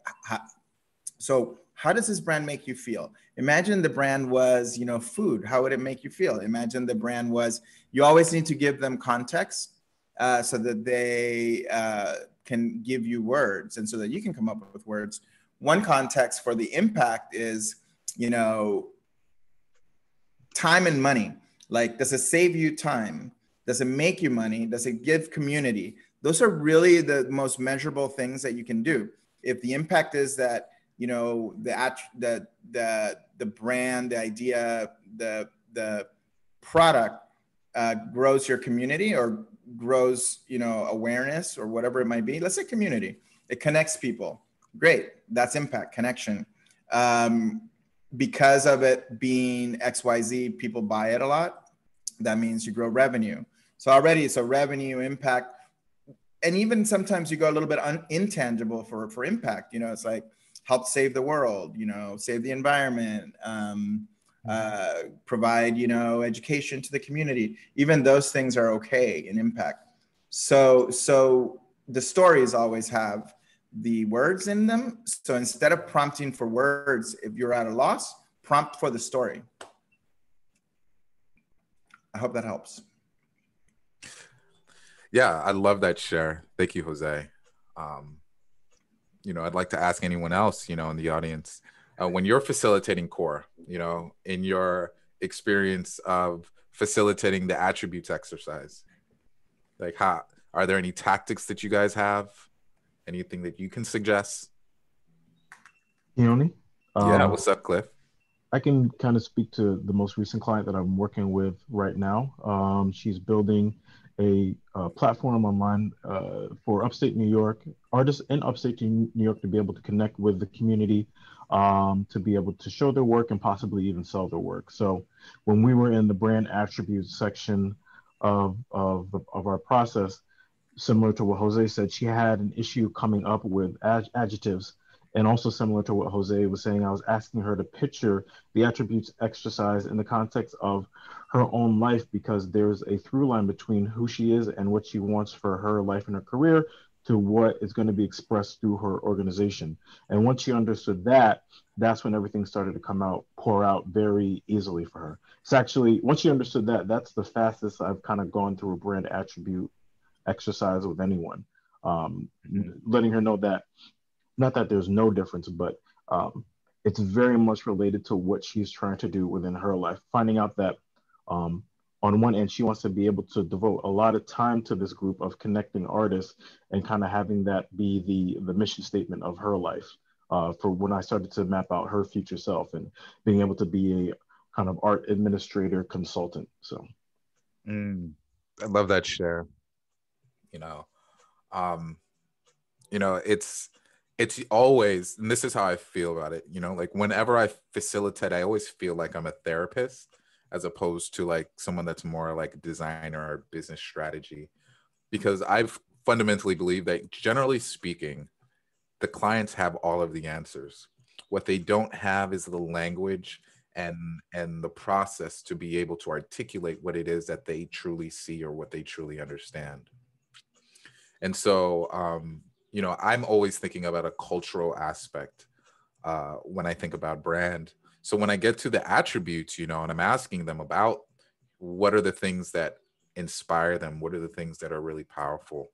A: so how does this brand make you feel? Imagine the brand was, you know, food. How would it make you feel? Imagine the brand was, you always need to give them context uh, so that they uh, can give you words and so that you can come up with words. One context for the impact is, you know, time and money. Like, does it save you time? Does it make you money? Does it give community? Those are really the most measurable things that you can do. If the impact is that, you know, the the the the brand, the idea, the the product uh, grows your community or grows, you know, awareness or whatever it might be. Let's say community. It connects people. Great. That's impact, connection. Um, because of it being XYZ, people buy it a lot. That means you grow revenue. So already it's a revenue impact. And even sometimes you go a little bit un- intangible for, for impact. You know, it's like help save the world, you know, save the environment, um, uh, provide, you know, education to the community. Even those things are okay in impact. So, so the stories always have the words in them. So instead of prompting for words, if you're at a loss, prompt for the story. I hope that helps.
B: Yeah, I love that share. Thank you, Jose. Um, you know, I'd like to ask anyone else, you know, in the audience, uh, when you're facilitating core, you know, in your experience of facilitating the attributes exercise, like how are there any tactics that you guys have? Anything that you can suggest?
D: Keone?
B: Yeah, um, what's up, Cliff?
D: I can kind of speak to the most recent client that I'm working with right now. Um, she's building a, a platform online uh, for upstate New York, artists in upstate New York to be able to connect with the community, um, to be able to show their work and possibly even sell their work. So when we were in the brand attributes section of, of, of our process, similar to what Jose said, she had an issue coming up with ad- adjectives. And also similar to what Jose was saying, I was asking her to picture the attributes exercise in the context of her own life because there's a through line between who she is and what she wants for her life and her career to what is going to be expressed through her organization. And once she understood that, that's when everything started to come out, pour out very easily for her. It's actually, once she understood that, that's the fastest I've kind of gone through a brand attribute exercise with anyone, um, letting her know that not that there's no difference, but um, it's very much related to what she's trying to do within her life. Finding out that um, on one end, she wants to be able to devote a lot of time to this group of connecting artists and kind of having that be the the mission statement of her life. Uh, for when I started to map out her future self and being able to be a kind of art administrator consultant. So,
B: mm, I love that share you know? Um you know it's it's always and this is how i feel about it you know like whenever i facilitate i always feel like i'm a therapist as opposed to like someone that's more like a designer or business strategy. Because i've fundamentally believe that generally speaking the clients have all of the answers. What they don't have is the language and and the process to be able to articulate what it is that they truly see or what they truly understand and so, um, you know, I'm always thinking about a cultural aspect uh, when I think about brand. So when I get to the attributes, you know, and I'm asking them about what are the things that inspire them, what are the things that are really powerful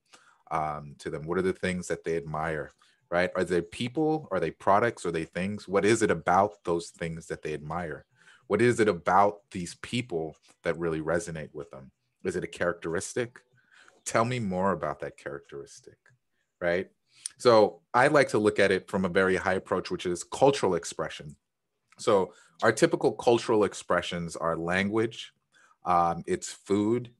B: um, to them, what are the things that they admire, right? Are they people? Are they products? Are they things? What is it about those things that they admire? What is it about these people that really resonate with them? Is it a characteristic? Tell me more about that characteristic right? So i like to look at it from a very high approach which is cultural expression. So our typical cultural expressions are language um, it's food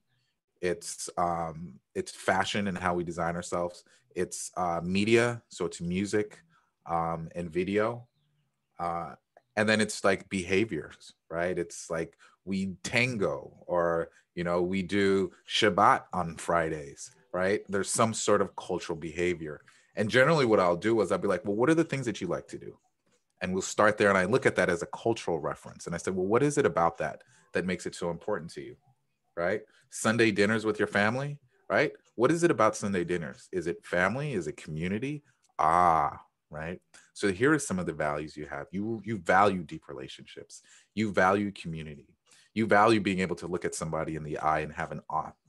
B: it's um, it's fashion and how we design ourselves it's uh, media so it's music um, and video uh, and then it's like behaviors right? It's like we tango or you know we do shabbat on fridays right there's some sort of cultural behavior and generally what i'll do is i'll be like well what are the things that you like to do and we'll start there and i look at that as a cultural reference and i said well what is it about that that makes it so important to you right? Sunday dinners with your family, right? What is it about Sunday dinners? Is it family? Is it community? Ah, right. So here are some of the values you have. You you value deep relationships. You value community. You value being able to look at somebody in the eye and have an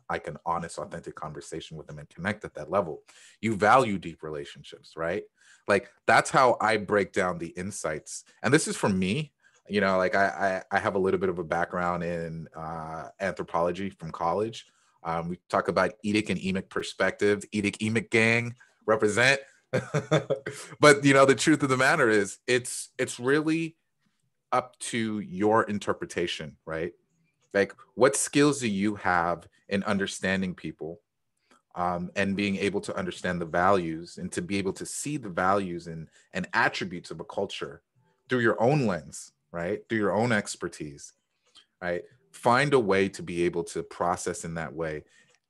B: like an honest, authentic conversation with them and connect at that level. You value deep relationships, right? Like that's how I break down the insights. And this is for me. You know, like I I, I have a little bit of a background in uh, anthropology from college. Um, we talk about Etic and Emic perspectives. Etic Emic gang represent. *laughs* but you know, the truth of the matter is, it's it's really up to your interpretation, right? Like, what skills do you have in understanding people um, and being able to understand the values and to be able to see the values and, and attributes of a culture through your own lens, right? Through your own expertise, right? Find a way to be able to process in that way.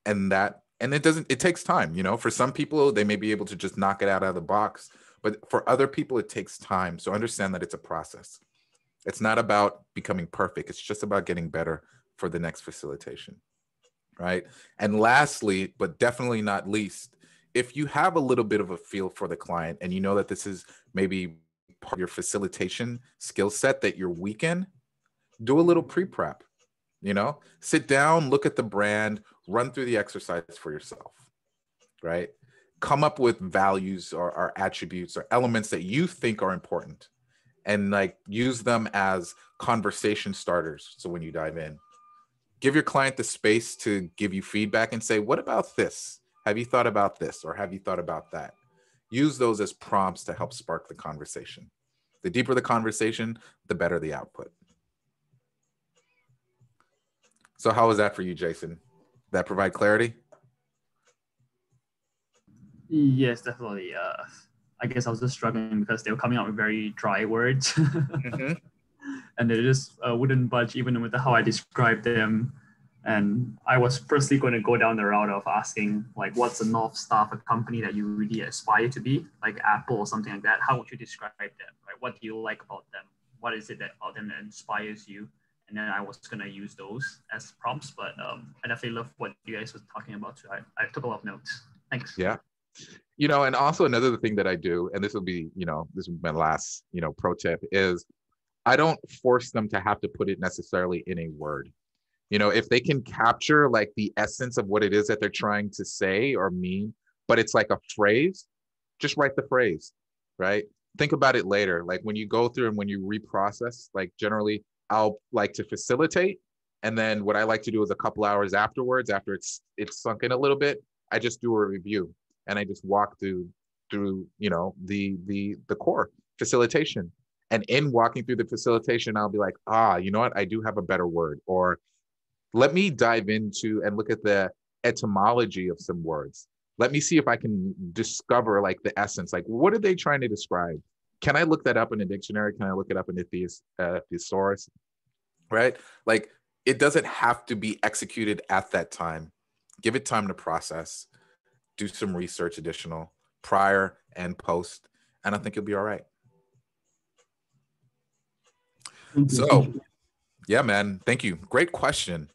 B: And that, and it doesn't, it takes time, you know, for some people, they may be able to just knock it out of the box, but for other people, it takes time. So understand that it's a process. It's not about becoming perfect. It's just about getting better for the next facilitation. Right. And lastly, but definitely not least, if you have a little bit of a feel for the client and you know that this is maybe part of your facilitation skill set that you're weak in, do a little pre prep. You know, sit down, look at the brand, run through the exercise for yourself. Right. Come up with values or, or attributes or elements that you think are important and like use them as conversation starters. So when you dive in, give your client the space to give you feedback and say, what about this? Have you thought about this or have you thought about that? Use those as prompts to help spark the conversation. The deeper the conversation, the better the output. So, how was that for you, Jason? That provide clarity?
J: Yes, definitely. Uh, I guess I was just struggling because they were coming out with very dry words. mm-hmm. *laughs* And they just uh, wouldn't budge even with how I described them. And I was firstly going to go down the route of asking, like, what's the North Star of a company that you really aspire to be, like Apple or something like that? How would you describe them? Right? What do you like about them? What is it that about them that inspires you? And then I was going to use those as prompts, but um, I definitely love what you guys were talking about. So I, I took a lot of notes. Thanks.
B: Yeah you know and also another thing that i do and this will be you know this be my last you know pro tip is i don't force them to have to put it necessarily in a word. You know if they can capture like the essence of what it is that they're trying to say or mean but it's like a phrase just write the phrase right? Think about it later. Like when you go through and when you reprocess like generally i'll like to facilitate and then what i like to do is a couple hours afterwards after it's it's sunk in a little bit i just do a review and I just walk through through you know the the the core facilitation. And in walking through the facilitation, I'll be like, ah, you know what? I do have a better word. Or let me dive into and look at the etymology of some words. Let me see if I can discover like the essence. Like, what are they trying to describe? Can I look that up in a dictionary? Can I look it up in a thes- uh, thesaurus? Right? Like, it doesn't have to be executed at that time. Give it time to process do some research additional prior and post, and I think you'll be all right. So, yeah, man, thank you. Great question.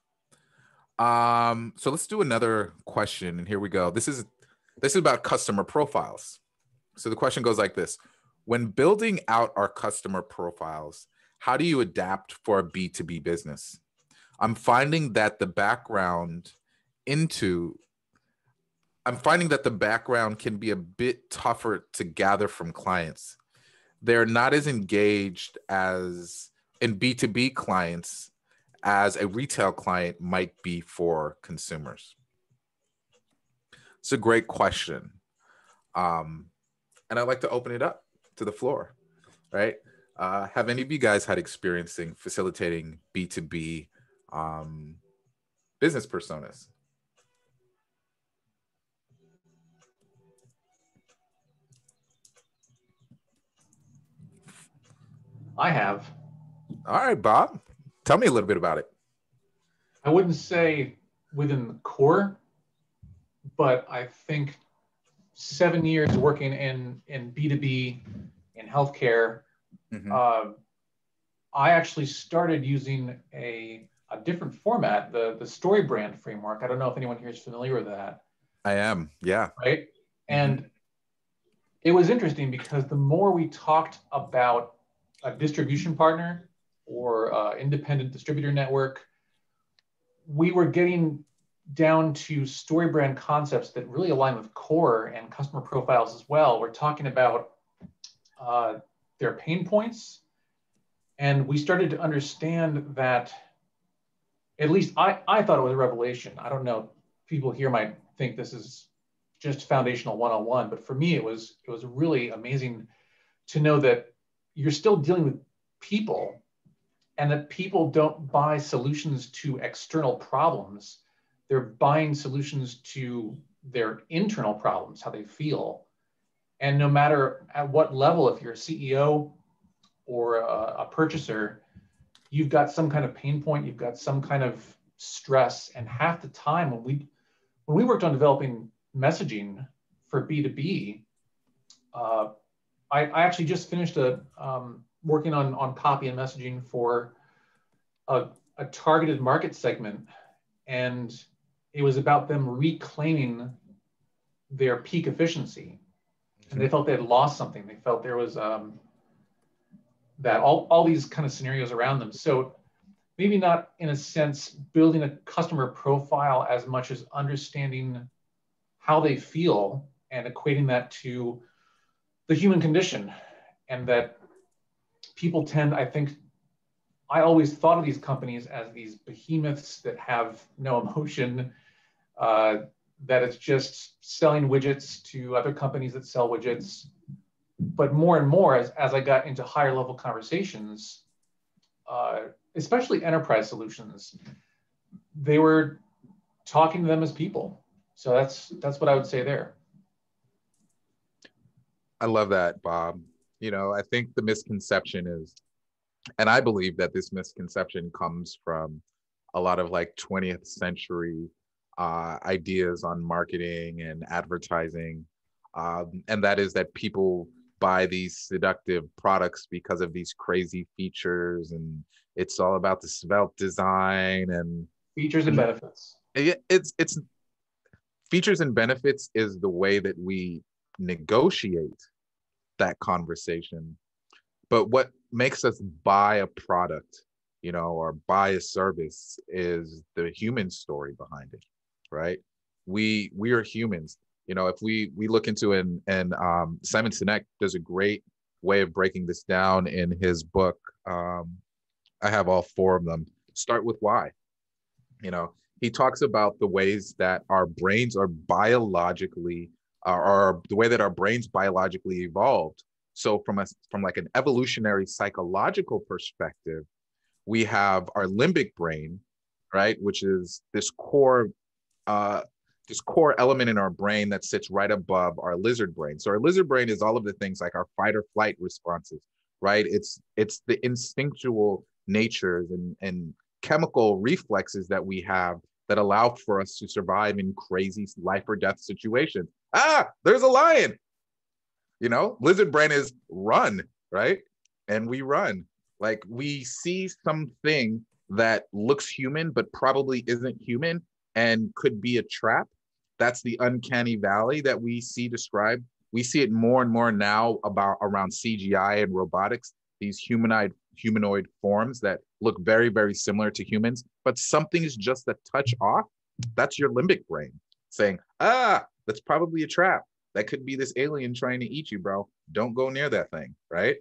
B: Um, so let's do another question, and here we go. This is this is about customer profiles. So the question goes like this: When building out our customer profiles, how do you adapt for a B2B business? I'm finding that the background into I'm finding that the background can be a bit tougher to gather from clients. They're not as engaged as in B2B clients as a retail client might be for consumers. It's a great question. Um, and I'd like to open it up to the floor, right? Uh, have any of you guys had experiencing facilitating B2B um, business personas?
E: I have.
B: All right, Bob. Tell me a little bit about it.
E: I wouldn't say within the core, but I think seven years working in in B2B in healthcare, mm-hmm. uh, I actually started using a a different format, the the story brand framework. I don't know if anyone here is familiar with that.
B: I am, yeah.
E: Right. And it was interesting because the more we talked about a distribution partner or uh, independent distributor network, we were getting down to story brand concepts that really align with core and customer profiles as well. We're talking about uh, their pain points. And we started to understand that, at least I, I thought it was a revelation. I don't know, people here might think this is just foundational 101, but for me, it was, it was really amazing to know that you're still dealing with people and that people don't buy solutions to external problems. They're buying solutions to their internal problems, how they feel. And no matter at what level, if you're a CEO or a, a purchaser, you've got some kind of pain point, you've got some kind of stress. And half the time when we when we worked on developing messaging for B2B, uh, I, I, actually just finished a um, working on, on copy and messaging for a, a targeted market segment. And it was about them reclaiming their peak efficiency and they felt they had lost something. They felt there was um, that all, all these kind of scenarios around them. So maybe not in a sense building a customer profile as much as understanding how they feel and equating that to the human condition and that people tend i think i always thought of these companies as these behemoths that have no emotion uh, that it's just selling widgets to other companies that sell widgets. But more and more, as, as I got into higher level conversations, uh, especially enterprise solutions, they were talking to them as people. So that's that's what I would say there.
B: I love that, Bob. You know, I think the misconception is, and I believe that this misconception comes from a lot of like 20th century uh, ideas on marketing and advertising. Um, and that is that people buy these seductive products because of these crazy features and it's all about the svelte design and
E: features and benefits
B: it, it's it's features and benefits is the way that we negotiate that conversation but what makes us buy a product you know or buy a service is the human story behind it right? We we are humans. You know, if we we look into and and um, Simon Sinek does a great way of breaking this down in his book. Um, I have all four of them. Start with why. You know, he talks about the ways that our brains are biologically, are, are the way that our brains biologically evolved. So from a from like an evolutionary psychological perspective, we have our limbic brain, right, which is this core uh, this core element in our brain that sits right above our lizard brain. So our lizard brain is all of the things like our fight or flight responses, right? It's it's the instinctual natures and, and chemical reflexes that we have that allow for us to survive in crazy life or death situations. Ah, there's a lion. You know, lizard brain is run, right? And we run. Like we see something that looks human but probably isn't human and could be a trap. That's the uncanny valley that we see described. We see it more and more now about around CGI and robotics, these humanoid humanoid forms that look very, very similar to humans, but something is just a touch off. That's your limbic brain saying, ah, that's probably a trap. That could be this alien trying to eat you, bro. Don't go near that thing, right?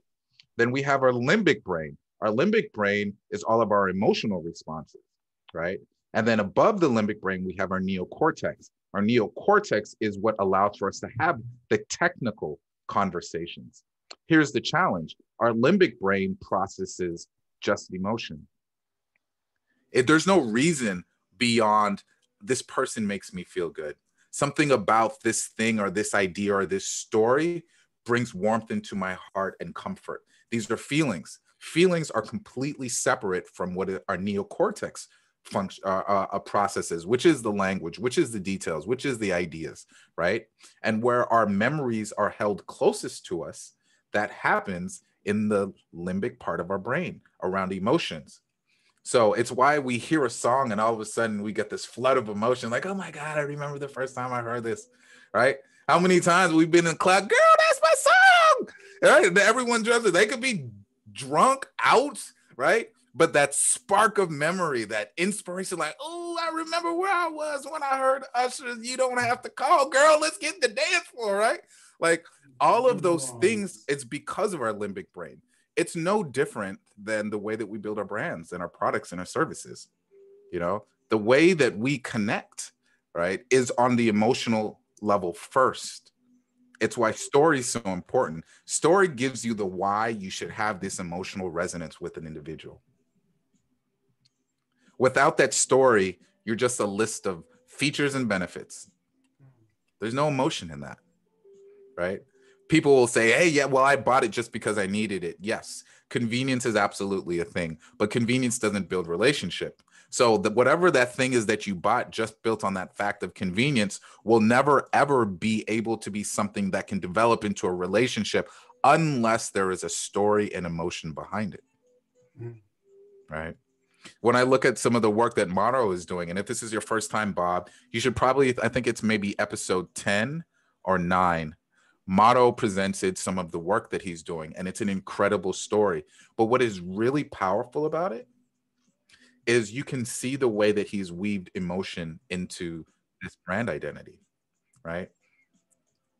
B: Then we have our limbic brain. Our limbic brain is all of our emotional responses, right? And then above the limbic brain, we have our neocortex. Our neocortex is what allows for us to have the technical conversations. Here's the challenge our limbic brain processes just emotion. If there's no reason beyond this person makes me feel good. Something about this thing or this idea or this story brings warmth into my heart and comfort. These are feelings. Feelings are completely separate from what our neocortex function uh, uh, uh, processes which is the language which is the details which is the ideas right and where our memories are held closest to us that happens in the limbic part of our brain around emotions So it's why we hear a song and all of a sudden we get this flood of emotion, like, oh my God, I remember the first time I heard this, right? How many times we've been in class, girl, that's my song, right? Everyone drums it. They could be drunk out, right? But that spark of memory, that inspiration, like, oh, I remember where I was when I heard Usher. You don't have to call, girl. Let's get the dance floor, right? Like all of those things, it's because of our limbic brain. It's no different than the way that we build our brands and our products and our services. You know, the way that we connect, right, is on the emotional level first. It's why story is so important. Story gives you the why you should have this emotional resonance with an individual. Without that story, you're just a list of features and benefits. There's no emotion in that, right? People will say, hey, yeah, well, I bought it just because I needed it. Yes, convenience is absolutely a thing, but convenience doesn't build relationship. So the, whatever that thing is that you bought just built on that fact of convenience will never ever be able to be something that can develop into a relationship unless there is a story and emotion behind it. Mm. Right? When I look at some of the work that Maro is doing, and if this is your first time, Bob, you should probably, I think it's maybe episode 10 or 9 Maro presented some of the work that he's doing, and it's an incredible story. But what is really powerful about it is you can see the way that he's weaved emotion into this brand identity, right?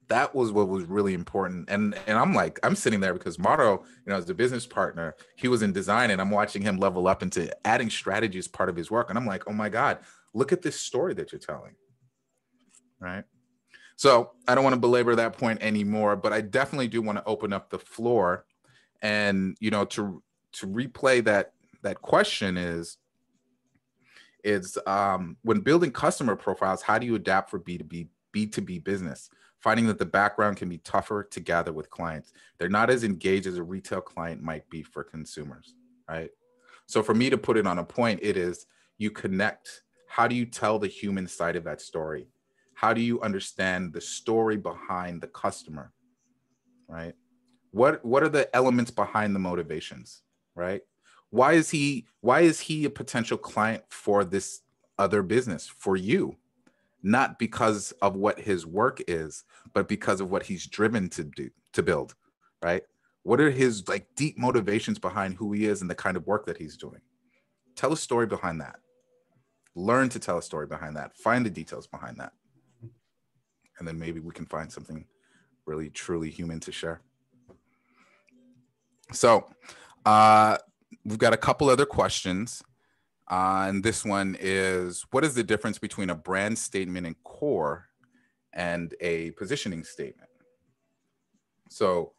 B: That was what was really important. And and I'm like, I'm sitting there because Maro, you know, as a business partner, he was in design and I'm watching him level up into adding strategy as part of his work. And I'm like, oh my God, look at this story that you're telling. Right. So I don't want to belabor that point anymore, but I definitely do want to open up the floor and you know to to replay that that question is is um, when building customer profiles, how do you adapt for B2B, B2B business? Finding that the background can be tougher to gather with clients. They're not as engaged as a retail client might be for consumers, right? So for me to put it on a point, it is you connect. How do you tell the human side of that story? How do you understand the story behind the customer, right? What what are the elements behind the motivations, right? why is he why is he a potential client for this other business for you? Not because of what his work is but because of what he's driven to do to build right? What are his like deep motivations behind who he is and the kind of work that he's doing? Tell a story behind that. Learn to tell a story behind that. Find the details behind that and then maybe we can find something really truly human to share so uh we've got a couple other questions. Uh, and this one is What is the difference between a brand statement and core and a positioning statement? So,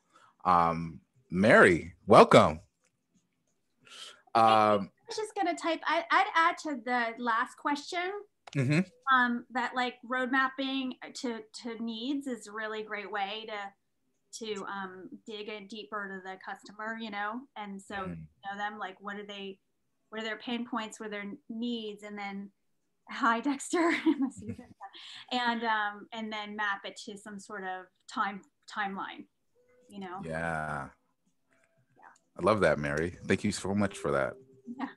B: um, Mary, welcome.
K: Um, I was just going to type, I, would add to the last question. Mm-hmm. Um, that like road mapping to to needs is a really great way to to um, dig in deeper to the customer, you know, and so mm. know them like what are they, what are their pain points, what are their needs, and then hi Dexter, *laughs* *laughs* and um, and then map it to some sort of time timeline, you know.
B: Yeah. Yeah. I love that, Mary. Thank you so much for that. Yeah.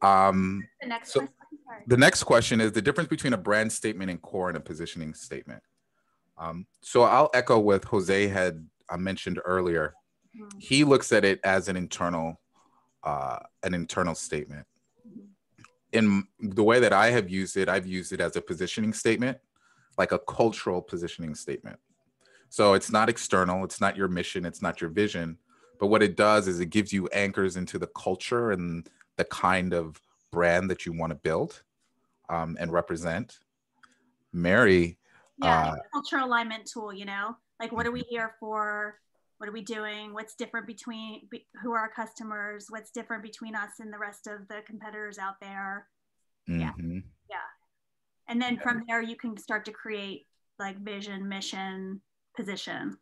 B: Um, the next so question. The next question is the difference between a brand statement and core and a positioning statement. Um, so I'll echo what Jose had uh, mentioned earlier. Mm-hmm. He looks at it as an internal, uh, an internal statement. In the way that I have used it, I've used it as a positioning statement, like a cultural positioning statement. So it's not external, it's not your mission, it's not your vision, but what it does is it gives you anchors into the culture and the kind of brand that you want to build um, and represent. Mary
K: yeah, uh, cultural alignment tool, you know, like what are we here for? What are we doing? What's different between be, who are our customers? What's different between us and the rest of the competitors out there? Mm-hmm. Yeah. Yeah. And then yeah. from there, you can start to create like vision, mission, position.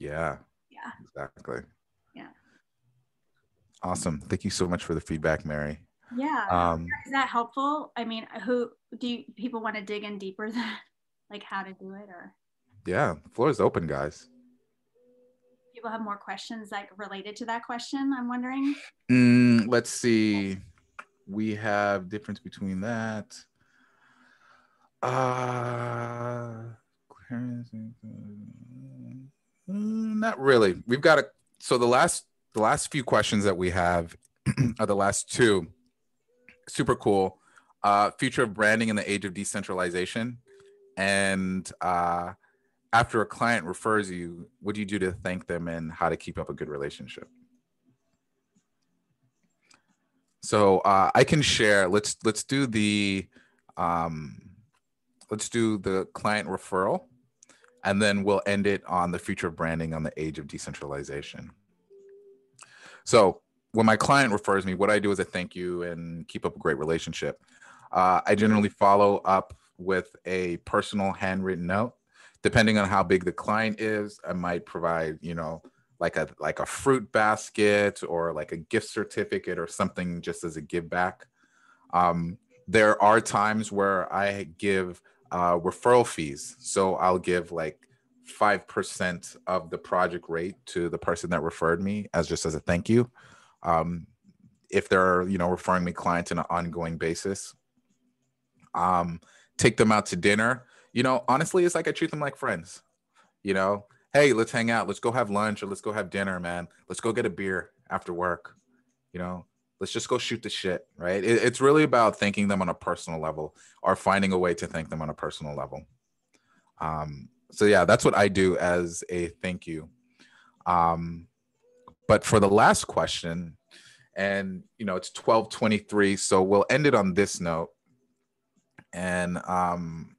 B: Yeah.
K: Yeah.
B: Exactly.
K: Yeah.
B: Awesome. Thank you so much for the feedback, Mary.
K: Yeah. Um, Is that helpful? I mean, who do you, people want to dig in deeper *laughs* than like how to do it or
B: yeah the floor is open guys
K: people have more questions like related to that question i'm wondering
B: mm, let's see we have difference between that. Uh, not really. We've got a so the last the last few questions that we have *clears throat* are the last two. Super cool. Uh, future of branding in the age of decentralization, and uh, after a client refers you, what do you do to thank them, and how to keep up a good relationship? So uh, I can share. Let's let's do the um, let's do the client referral, and then we'll end it on the future of branding on the age of decentralization. So when my client refers me, what I do is I thank you and keep up a great relationship. Uh, I generally follow up with a personal handwritten note. Depending on how big the client is, I might provide, you know, like a like a fruit basket or like a gift certificate or something just as a give back. Um, there are times where I give uh, referral fees, so I'll give like five percent of the project rate to the person that referred me as just as a thank you. Um, if they're you know referring me clients on an ongoing basis, um, take them out to dinner. You know, honestly, it's like I treat them like friends. You know, hey, let's hang out. Let's go have lunch or let's go have dinner, man. Let's go get a beer after work. You know, let's just go shoot the shit, right? It, it's really about thanking them on a personal level or finding a way to thank them on a personal level. Um, so yeah, that's what I do as a thank you. Um, but for the last question, and you know, it's 1223, so we'll end it on this note. And um,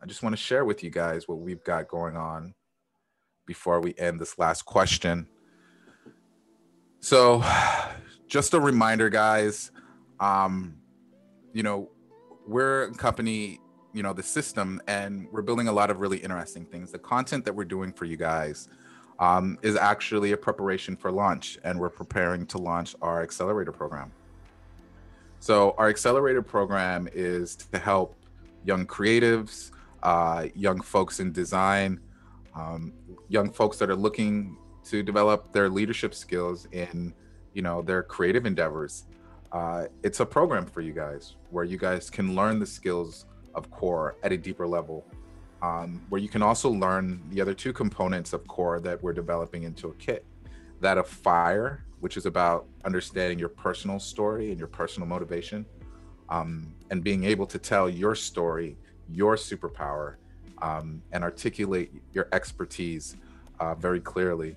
B: I just want to share with you guys what we've got going on before we end this last question. So, just a reminder, guys. Um, you know, we're a company, you know, the Systm, and we're building a lot of really interesting things. The content that we're doing for you guys um, is actually a preparation for launch, and we're preparing to launch our accelerator program. So, our accelerator program is to help young creatives, uh, young folks in design, um, young folks that are looking to develop their leadership skills in you know their creative endeavors uh, it's a program for you guys where you guys can learn the skills of core at a deeper level um, where you can also learn the other two components of core that we're developing into a kit that of fire which is about understanding your personal story and your personal motivation um, and being able to tell your story your superpower um, and articulate your expertise uh, very clearly.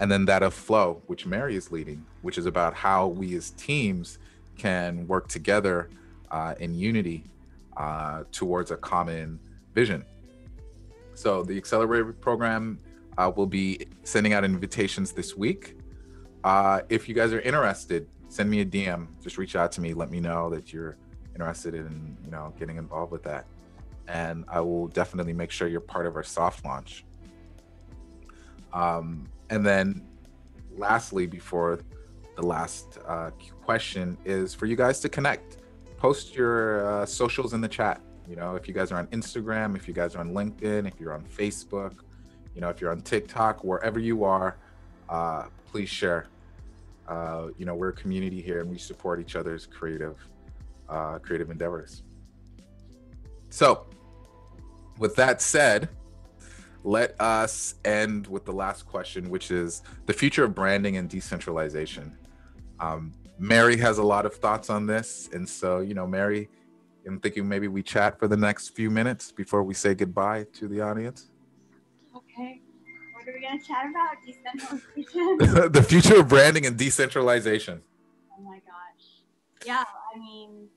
B: And then that of flow, which Mary is leading, which is about how we as teams can work together uh, in unity uh, towards a common vision. So the accelerator program uh, will be sending out invitations this week. Uh, if you guys are interested, send me a DM. Just reach out to me. Let me know that you're interested in you know getting involved with that and I will definitely make sure you're part of our soft launch. Um, and then, lastly, before the last uh, question, is for you guys to connect. Post your uh, socials in the chat. You know, if you guys are on Instagram, if you guys are on LinkedIn, if you're on Facebook, you know, if you're on TikTok, wherever you are, uh, please share. Uh, you know, we're a community here, and we support each other's creative, uh, creative endeavors. So, with that said, let us end with the last question, which is the future of branding and decentralization. Um, Mary has a lot of thoughts on this. And so, you know, Mary, I'm thinking maybe we chat for the next few minutes before we say goodbye to the audience.
K: Okay. What are we going to chat about? *laughs* Decentralization?
B: the future of branding and decentralization.
K: Oh my gosh. Yeah. I mean,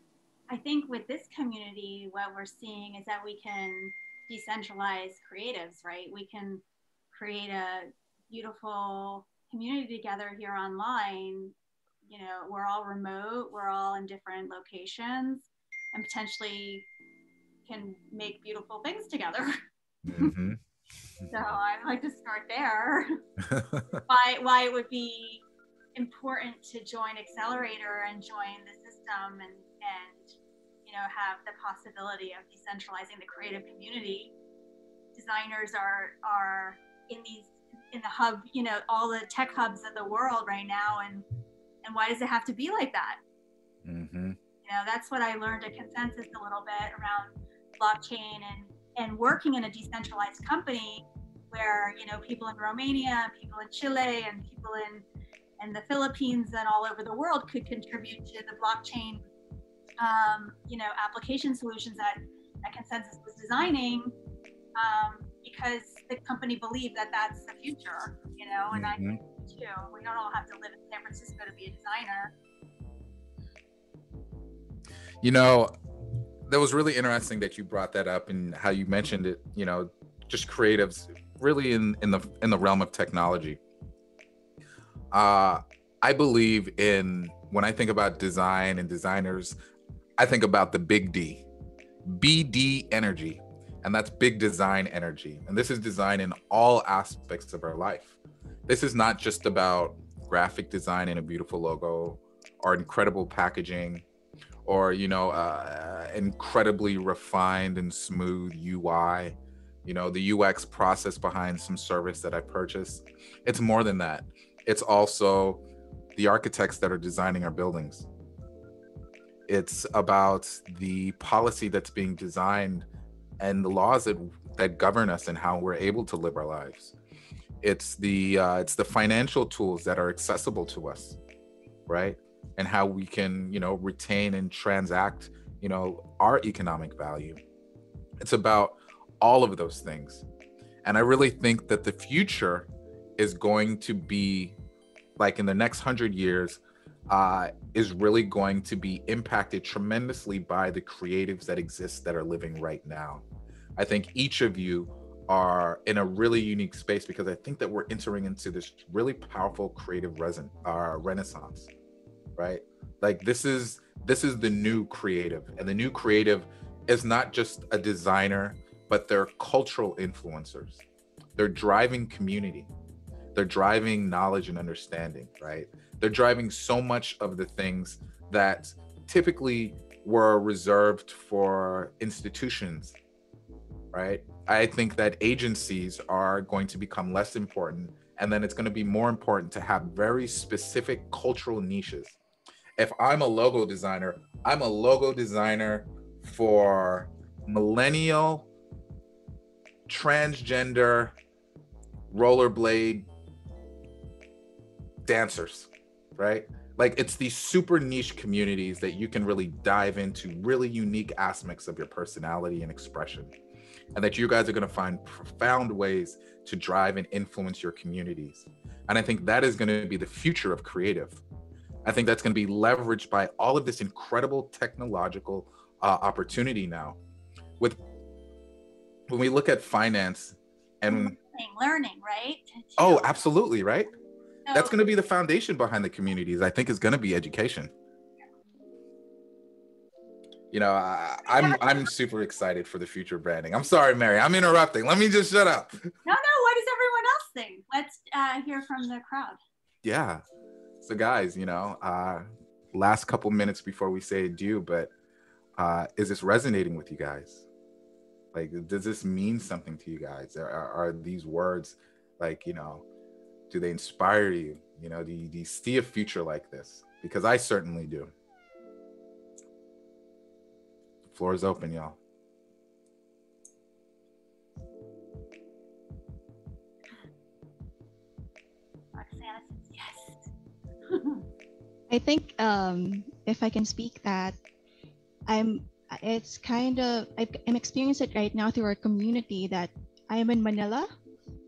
K: I think with this community, what we're seeing is that we can decentralize creatives, right? We can create a beautiful community together here online. You know, we're all remote, we're all in different locations, and potentially can make beautiful things together. *laughs* Mm-hmm. so I'd like to start there. *laughs* why why it would be important to join Accelerator and join the Systm and and you know have the possibility of decentralizing the creative community designers are are in these in the hub you know all the tech hubs of the world right now and and why does it have to be like that mm-hmm. You know, that's what I learned at ConsenSys a little bit around blockchain and and working in a decentralized company where you know people in Romania, people in Chile, and people in and the Philippines and all over the world could contribute to the blockchain, um, you know, application solutions that, that ConsenSys was designing um, because the company believed that that's the future, you know, and mm-hmm. I too. We don't all have to live in San Francisco to be a designer.
B: You know, that was really interesting that you brought that up and how you mentioned it, you know, just creatives really in, in the in the realm of technology uh, I believe in when I think about design and designers, I think about the big D, BD energy. And that's big design energy. And this is design in all aspects of our life. This is not just about graphic design and a beautiful logo or incredible packaging or, you know, uh, incredibly refined and smooth UI, you know, the UX process behind some service that I purchased. It's more than that it's also the architects that are designing our buildings. It's about the policy that's being designed and the laws that that govern us and how we're able to live our lives. It's the uh, it's the financial tools that are accessible to us, right? And how we can you know retain and transact you know our economic value. It's about all of those things, and I really think that the future is going to be like in the next hundred years uh, is really going to be impacted tremendously by the creatives that exist that are living right now. I think each of you are in a really unique space because I think that we're entering into this really powerful creative resin, uh, renaissance, right? Like this is this is the new creative, and the new creative is not just a designer, but they're cultural influencers. They're driving community they're driving knowledge and understanding right they're driving so much of the things that typically were reserved for institutions right i think that agencies are going to become less important and then it's going to be more important to have very specific cultural niches if i'm a logo designer i'm a logo designer for millennial transgender rollerblade dancers, right? Like it's these super niche communities that you can really dive into really unique aspects of your personality and expression. And that you guys are going to find profound ways to drive and influence your communities. And I think that is going to be the future of creative. I think that's going to be leveraged by all of this incredible technological uh, opportunity now. With when we look at finance and
K: learning, learning right?
B: Oh, absolutely, right? that's going to be the foundation behind the communities i think is going to be education. You know I, am I'm, I'm super excited for the future branding. I'm sorry mary i'm interrupting. Let me just shut up.
K: No no what does everyone else think? Let's uh, hear from the crowd.
B: Yeah so guys you know uh last couple minutes before we say adieu but uh is this resonating with you guys like does this mean something to you guys are, are these words like you know do they inspire you? You know, do you, do you see a future like this? Because I certainly do. The floor is open, y'all. *laughs*
L: I think um, if I can speak that, I'm. It's kind of I'm experiencing it right now through our community that I am in Manila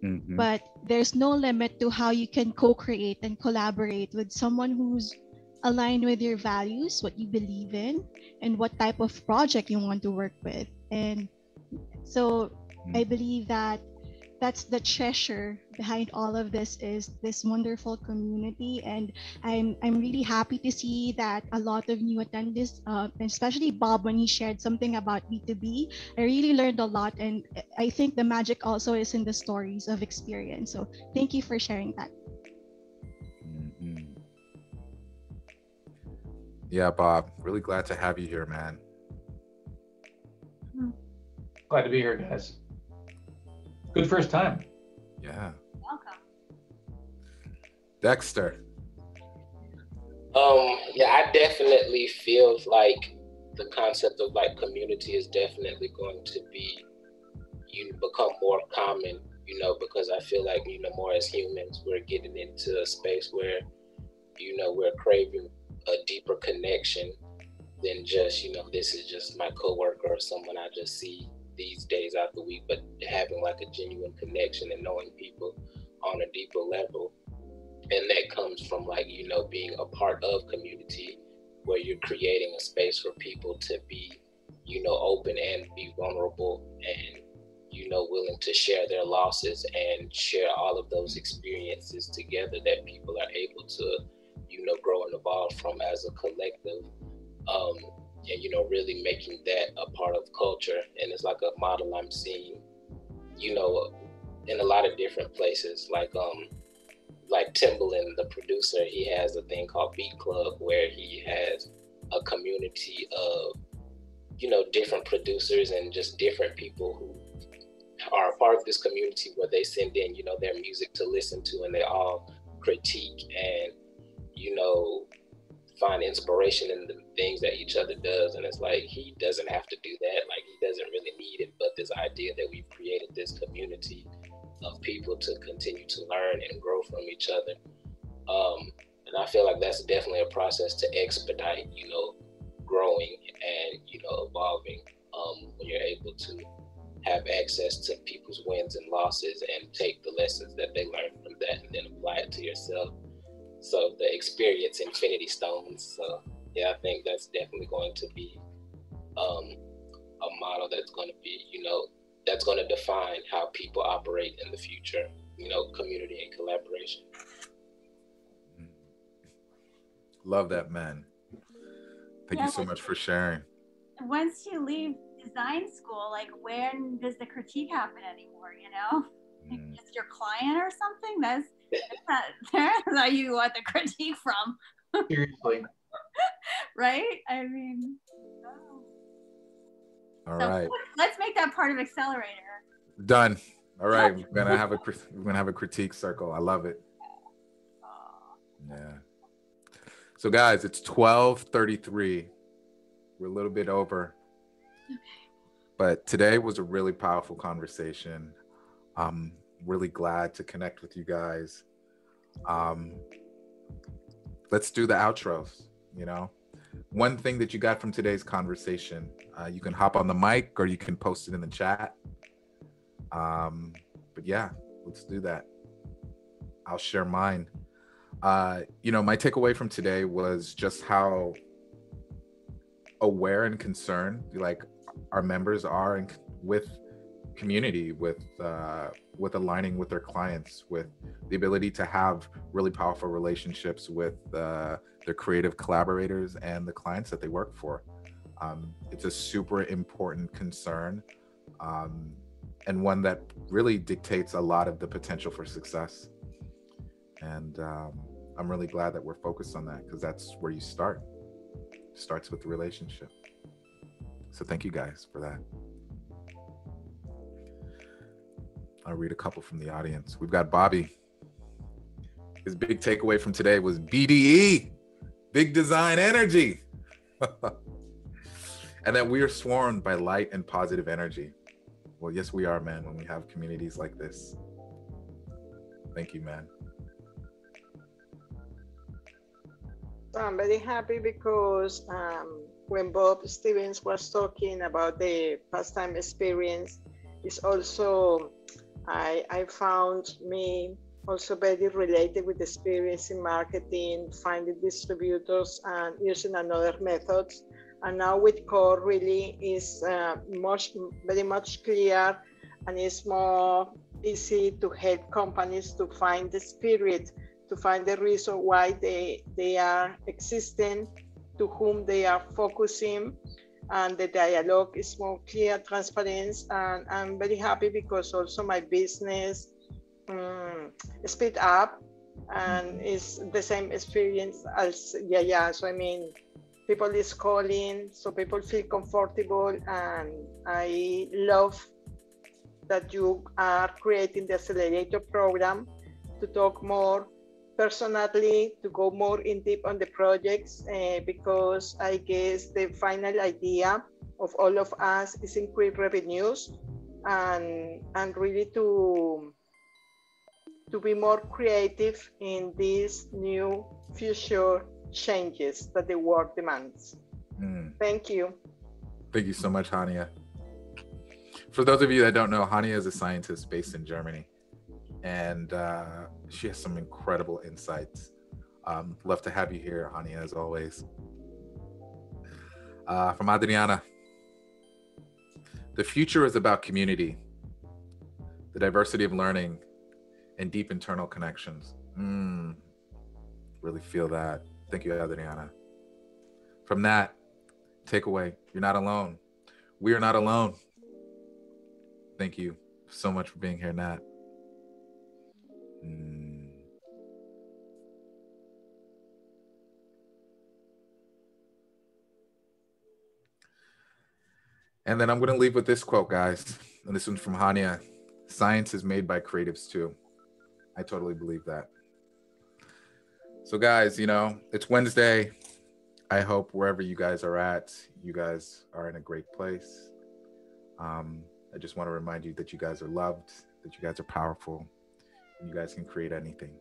L: Mm-hmm. But there's no limit to how you can co create and collaborate with someone who's aligned with your values, what you believe in, and what type of project you want to work with. And so. I believe that that's the treasure behind all of this is this wonderful community. And i'm i'm really happy to see that a lot of new attendees uh, especially bob when he shared something about b2b i really learned a lot. And i think the magic also is in the stories of experience. So thank you for sharing that. Mm-hmm.
B: yeah bob really glad to have you here man.
E: Glad to be here guys Good first time.
B: Yeah.
K: Welcome.
B: Dexter.
C: Um, yeah, I definitely feel like the concept of like community is definitely going to be you become more common, you know, because I feel like, you know, more as humans, we're getting into a space where, you know, we're craving a deeper connection than just, you know, this is just my coworker or someone I just see these days out the week, but having like a genuine connection and knowing people on a deeper level. And that comes from like, you know, being a part of community where you're creating a space for people to be, you know, open and be vulnerable and, you know, willing to share their losses and share all of those experiences together that people are able to, you know, grow and evolve from as a collective. Um, and, you know, really making that a part of culture. And it's like a model I'm seeing, you know, in a lot of different places. Like, um, like Timbaland, the producer, he has a thing called Beat Club where he has a community of, you know, different producers and just different people who are a part of this community where they send in, you know, their music to listen to and they all critique and, you know, find inspiration in the things that each other does. And it's like he doesn't have to do that. Like he doesn't really need it. But this idea that we've created this community of people to continue to learn and grow from each other. Um, and I feel like that's definitely a process to expedite, you know, growing and, you know, evolving um, when you're able to have access to people's wins and losses and take the lessons that they learn from that and then apply it to yourself. So the experience infinity stones. So yeah, I think that's definitely going to be um, a model that's going to be, you know, that's going to define how people operate in the future. You know, community and collaboration.
B: Love that, man. Thank yeah, you so much for sharing.
K: Once you leave design school, like when does the critique happen anymore? You know, mm. it's your client or something. That's that's not *laughs* you want the critique from.
E: Seriously. *laughs*
K: right? I mean.
B: All so right.
K: Let's make that part of Accelerator.
B: Done. All right. We're gonna have a we're gonna have a critique circle. I love it. Yeah. So guys, it's 12:33. We're a little bit over. Okay. But today was a really powerful conversation. I'm really glad to connect with you guys. Um, let's do the outros, you know one thing that you got from today's conversation. Uh, you can hop on the mic or you can post it in the chat. Um, but yeah, let's do that. I'll share mine. Uh, you know, my takeaway from today was just how aware and concerned like our members are and with community with uh, with aligning with their clients with the ability to have really powerful relationships with uh, their creative collaborators and the clients that they work for. Um, it's a super important concern um, and one that really dictates a lot of the potential for success. And um, i'm really glad that we're focused on that because that's where you start. It starts with the relationship. So thank you guys for that. I'll read a couple from the audience. We've got Bobby. His big takeaway from today was BDE, big design energy. *laughs* and that we are swarmed by light and positive energy. Well, yes, we are, man, when we have communities like this. Thank you, man.
M: I'm very happy because um, when Bob Stevens was talking about the pastime experience, it's also I, I found me also very related with experience in marketing, finding distributors and using another methods. And now with core really is uh, much, very much clear and it's more easy to help companies to find the spirit, to find the reason why they, they are existing, to whom they are focusing, and the dialogue is more clear, transparent, and I'm very happy because also my business um, speed up and it's the same experience as yeah yeah. So I mean, people is calling, so people feel comfortable, and I love that you are creating the accelerator program to talk more personally to go more in deep on the projects uh, because I guess the final idea of all of us is increase revenues and and really to to be more creative in these new future changes that the world demands. Mm. Thank you.
B: Thank you so much, Hania. For those of you that don't know, Hania is a scientist based in Germany, and uh, she has some incredible insights. Um, love to have you here, Hania, as always. Uh, from Adriana, the future is about community, the diversity of learning, and deep internal connections. Mm, really feel that. Thank you, Adriana. From that, takeaway you're not alone. We are not alone. Thank you so much for being here, Nat. Mm. And then I'm going to leave with this quote, guys. And this one's from Hania Science is made by creatives too. I totally believe that. So, guys, you know, it's Wednesday. I hope wherever you guys are at, you guys are in a great place. Um, I just want to remind you that you guys are loved, that you guys are powerful, and you guys can create anything.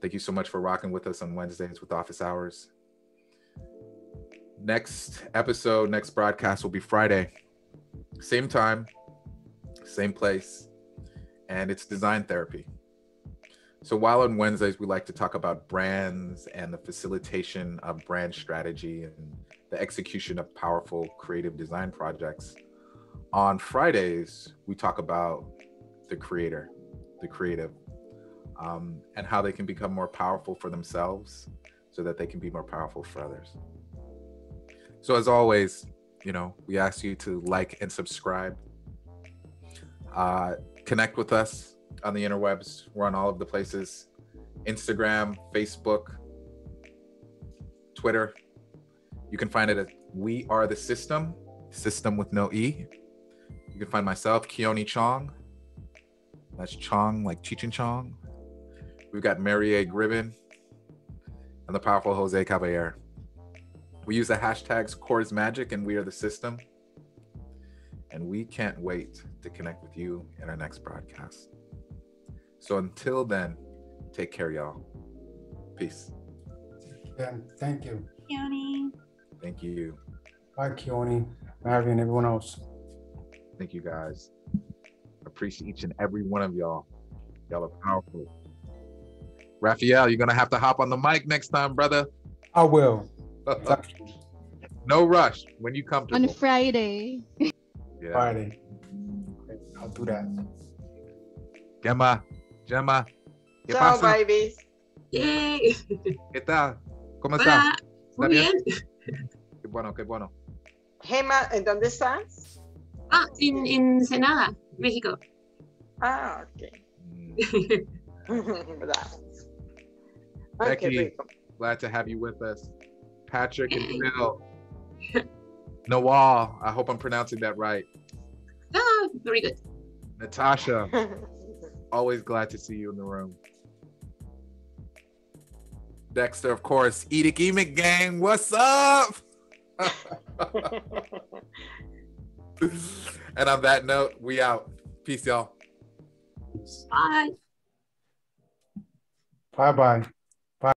B: Thank you so much for rocking with us on Wednesdays with Office Hours. Next episode, next broadcast will be Friday. Same time, same place, and it's design therapy. So while on Wednesdays we like to talk about brands and the facilitation of brand strategy and the execution of powerful creative design projects, on Fridays we talk about the creator, the creative, um, and how they can become more powerful for themselves so that they can be more powerful for others. So as always, you know, we ask you to like and subscribe. Uh, connect with us on the interwebs. We're on all of the places Instagram, Facebook, Twitter. You can find it at We Are the Systm, system with no E. You can find myself, Keone Chong. That's Chong, like Cheech and Chong. We've got Mary A. Gribbin and the powerful Jose Caballer. We use the hashtags Core's Magic and We Are the Systm. And we can't wait to connect with you in our next broadcast. So until then, take care, y'all. Peace.
N: Yeah, thank you.
K: Keone.
B: Thank you.
N: Bye, Keone, Harvey, and everyone else.
B: Thank you, guys. Appreciate each and every one of y'all. Y'all are powerful. Raphael, you're gonna have to hop on the mic next time, brother.
N: I will. *laughs*
B: no rush. When you come to
L: on Friday.
N: Yeah. Friday. I'll do that.
B: Gemma, Gemma.
M: ¿Qué Chao, pasa? babies.
O: Yay.
B: ¿Qué tal? ¿Cómo
O: estás? Muy bien?
B: bien? Qué bueno, qué bueno.
M: Gema, ¿en dónde estás?
O: Ah, en, en Ensenada, México.
M: Ah, ok. *laughs* *laughs*
B: Becky, glad to have you with us. Patrick and Phil. Noel, I hope I'm pronouncing that right.
O: Ah, very good.
B: Natasha. *laughs* Always glad to see you in the room. Dexter, of course. Etic Emic gang, what's up? *laughs* and on that note, we out. Peace, y'all.
O: Bye.
N: Bye bye.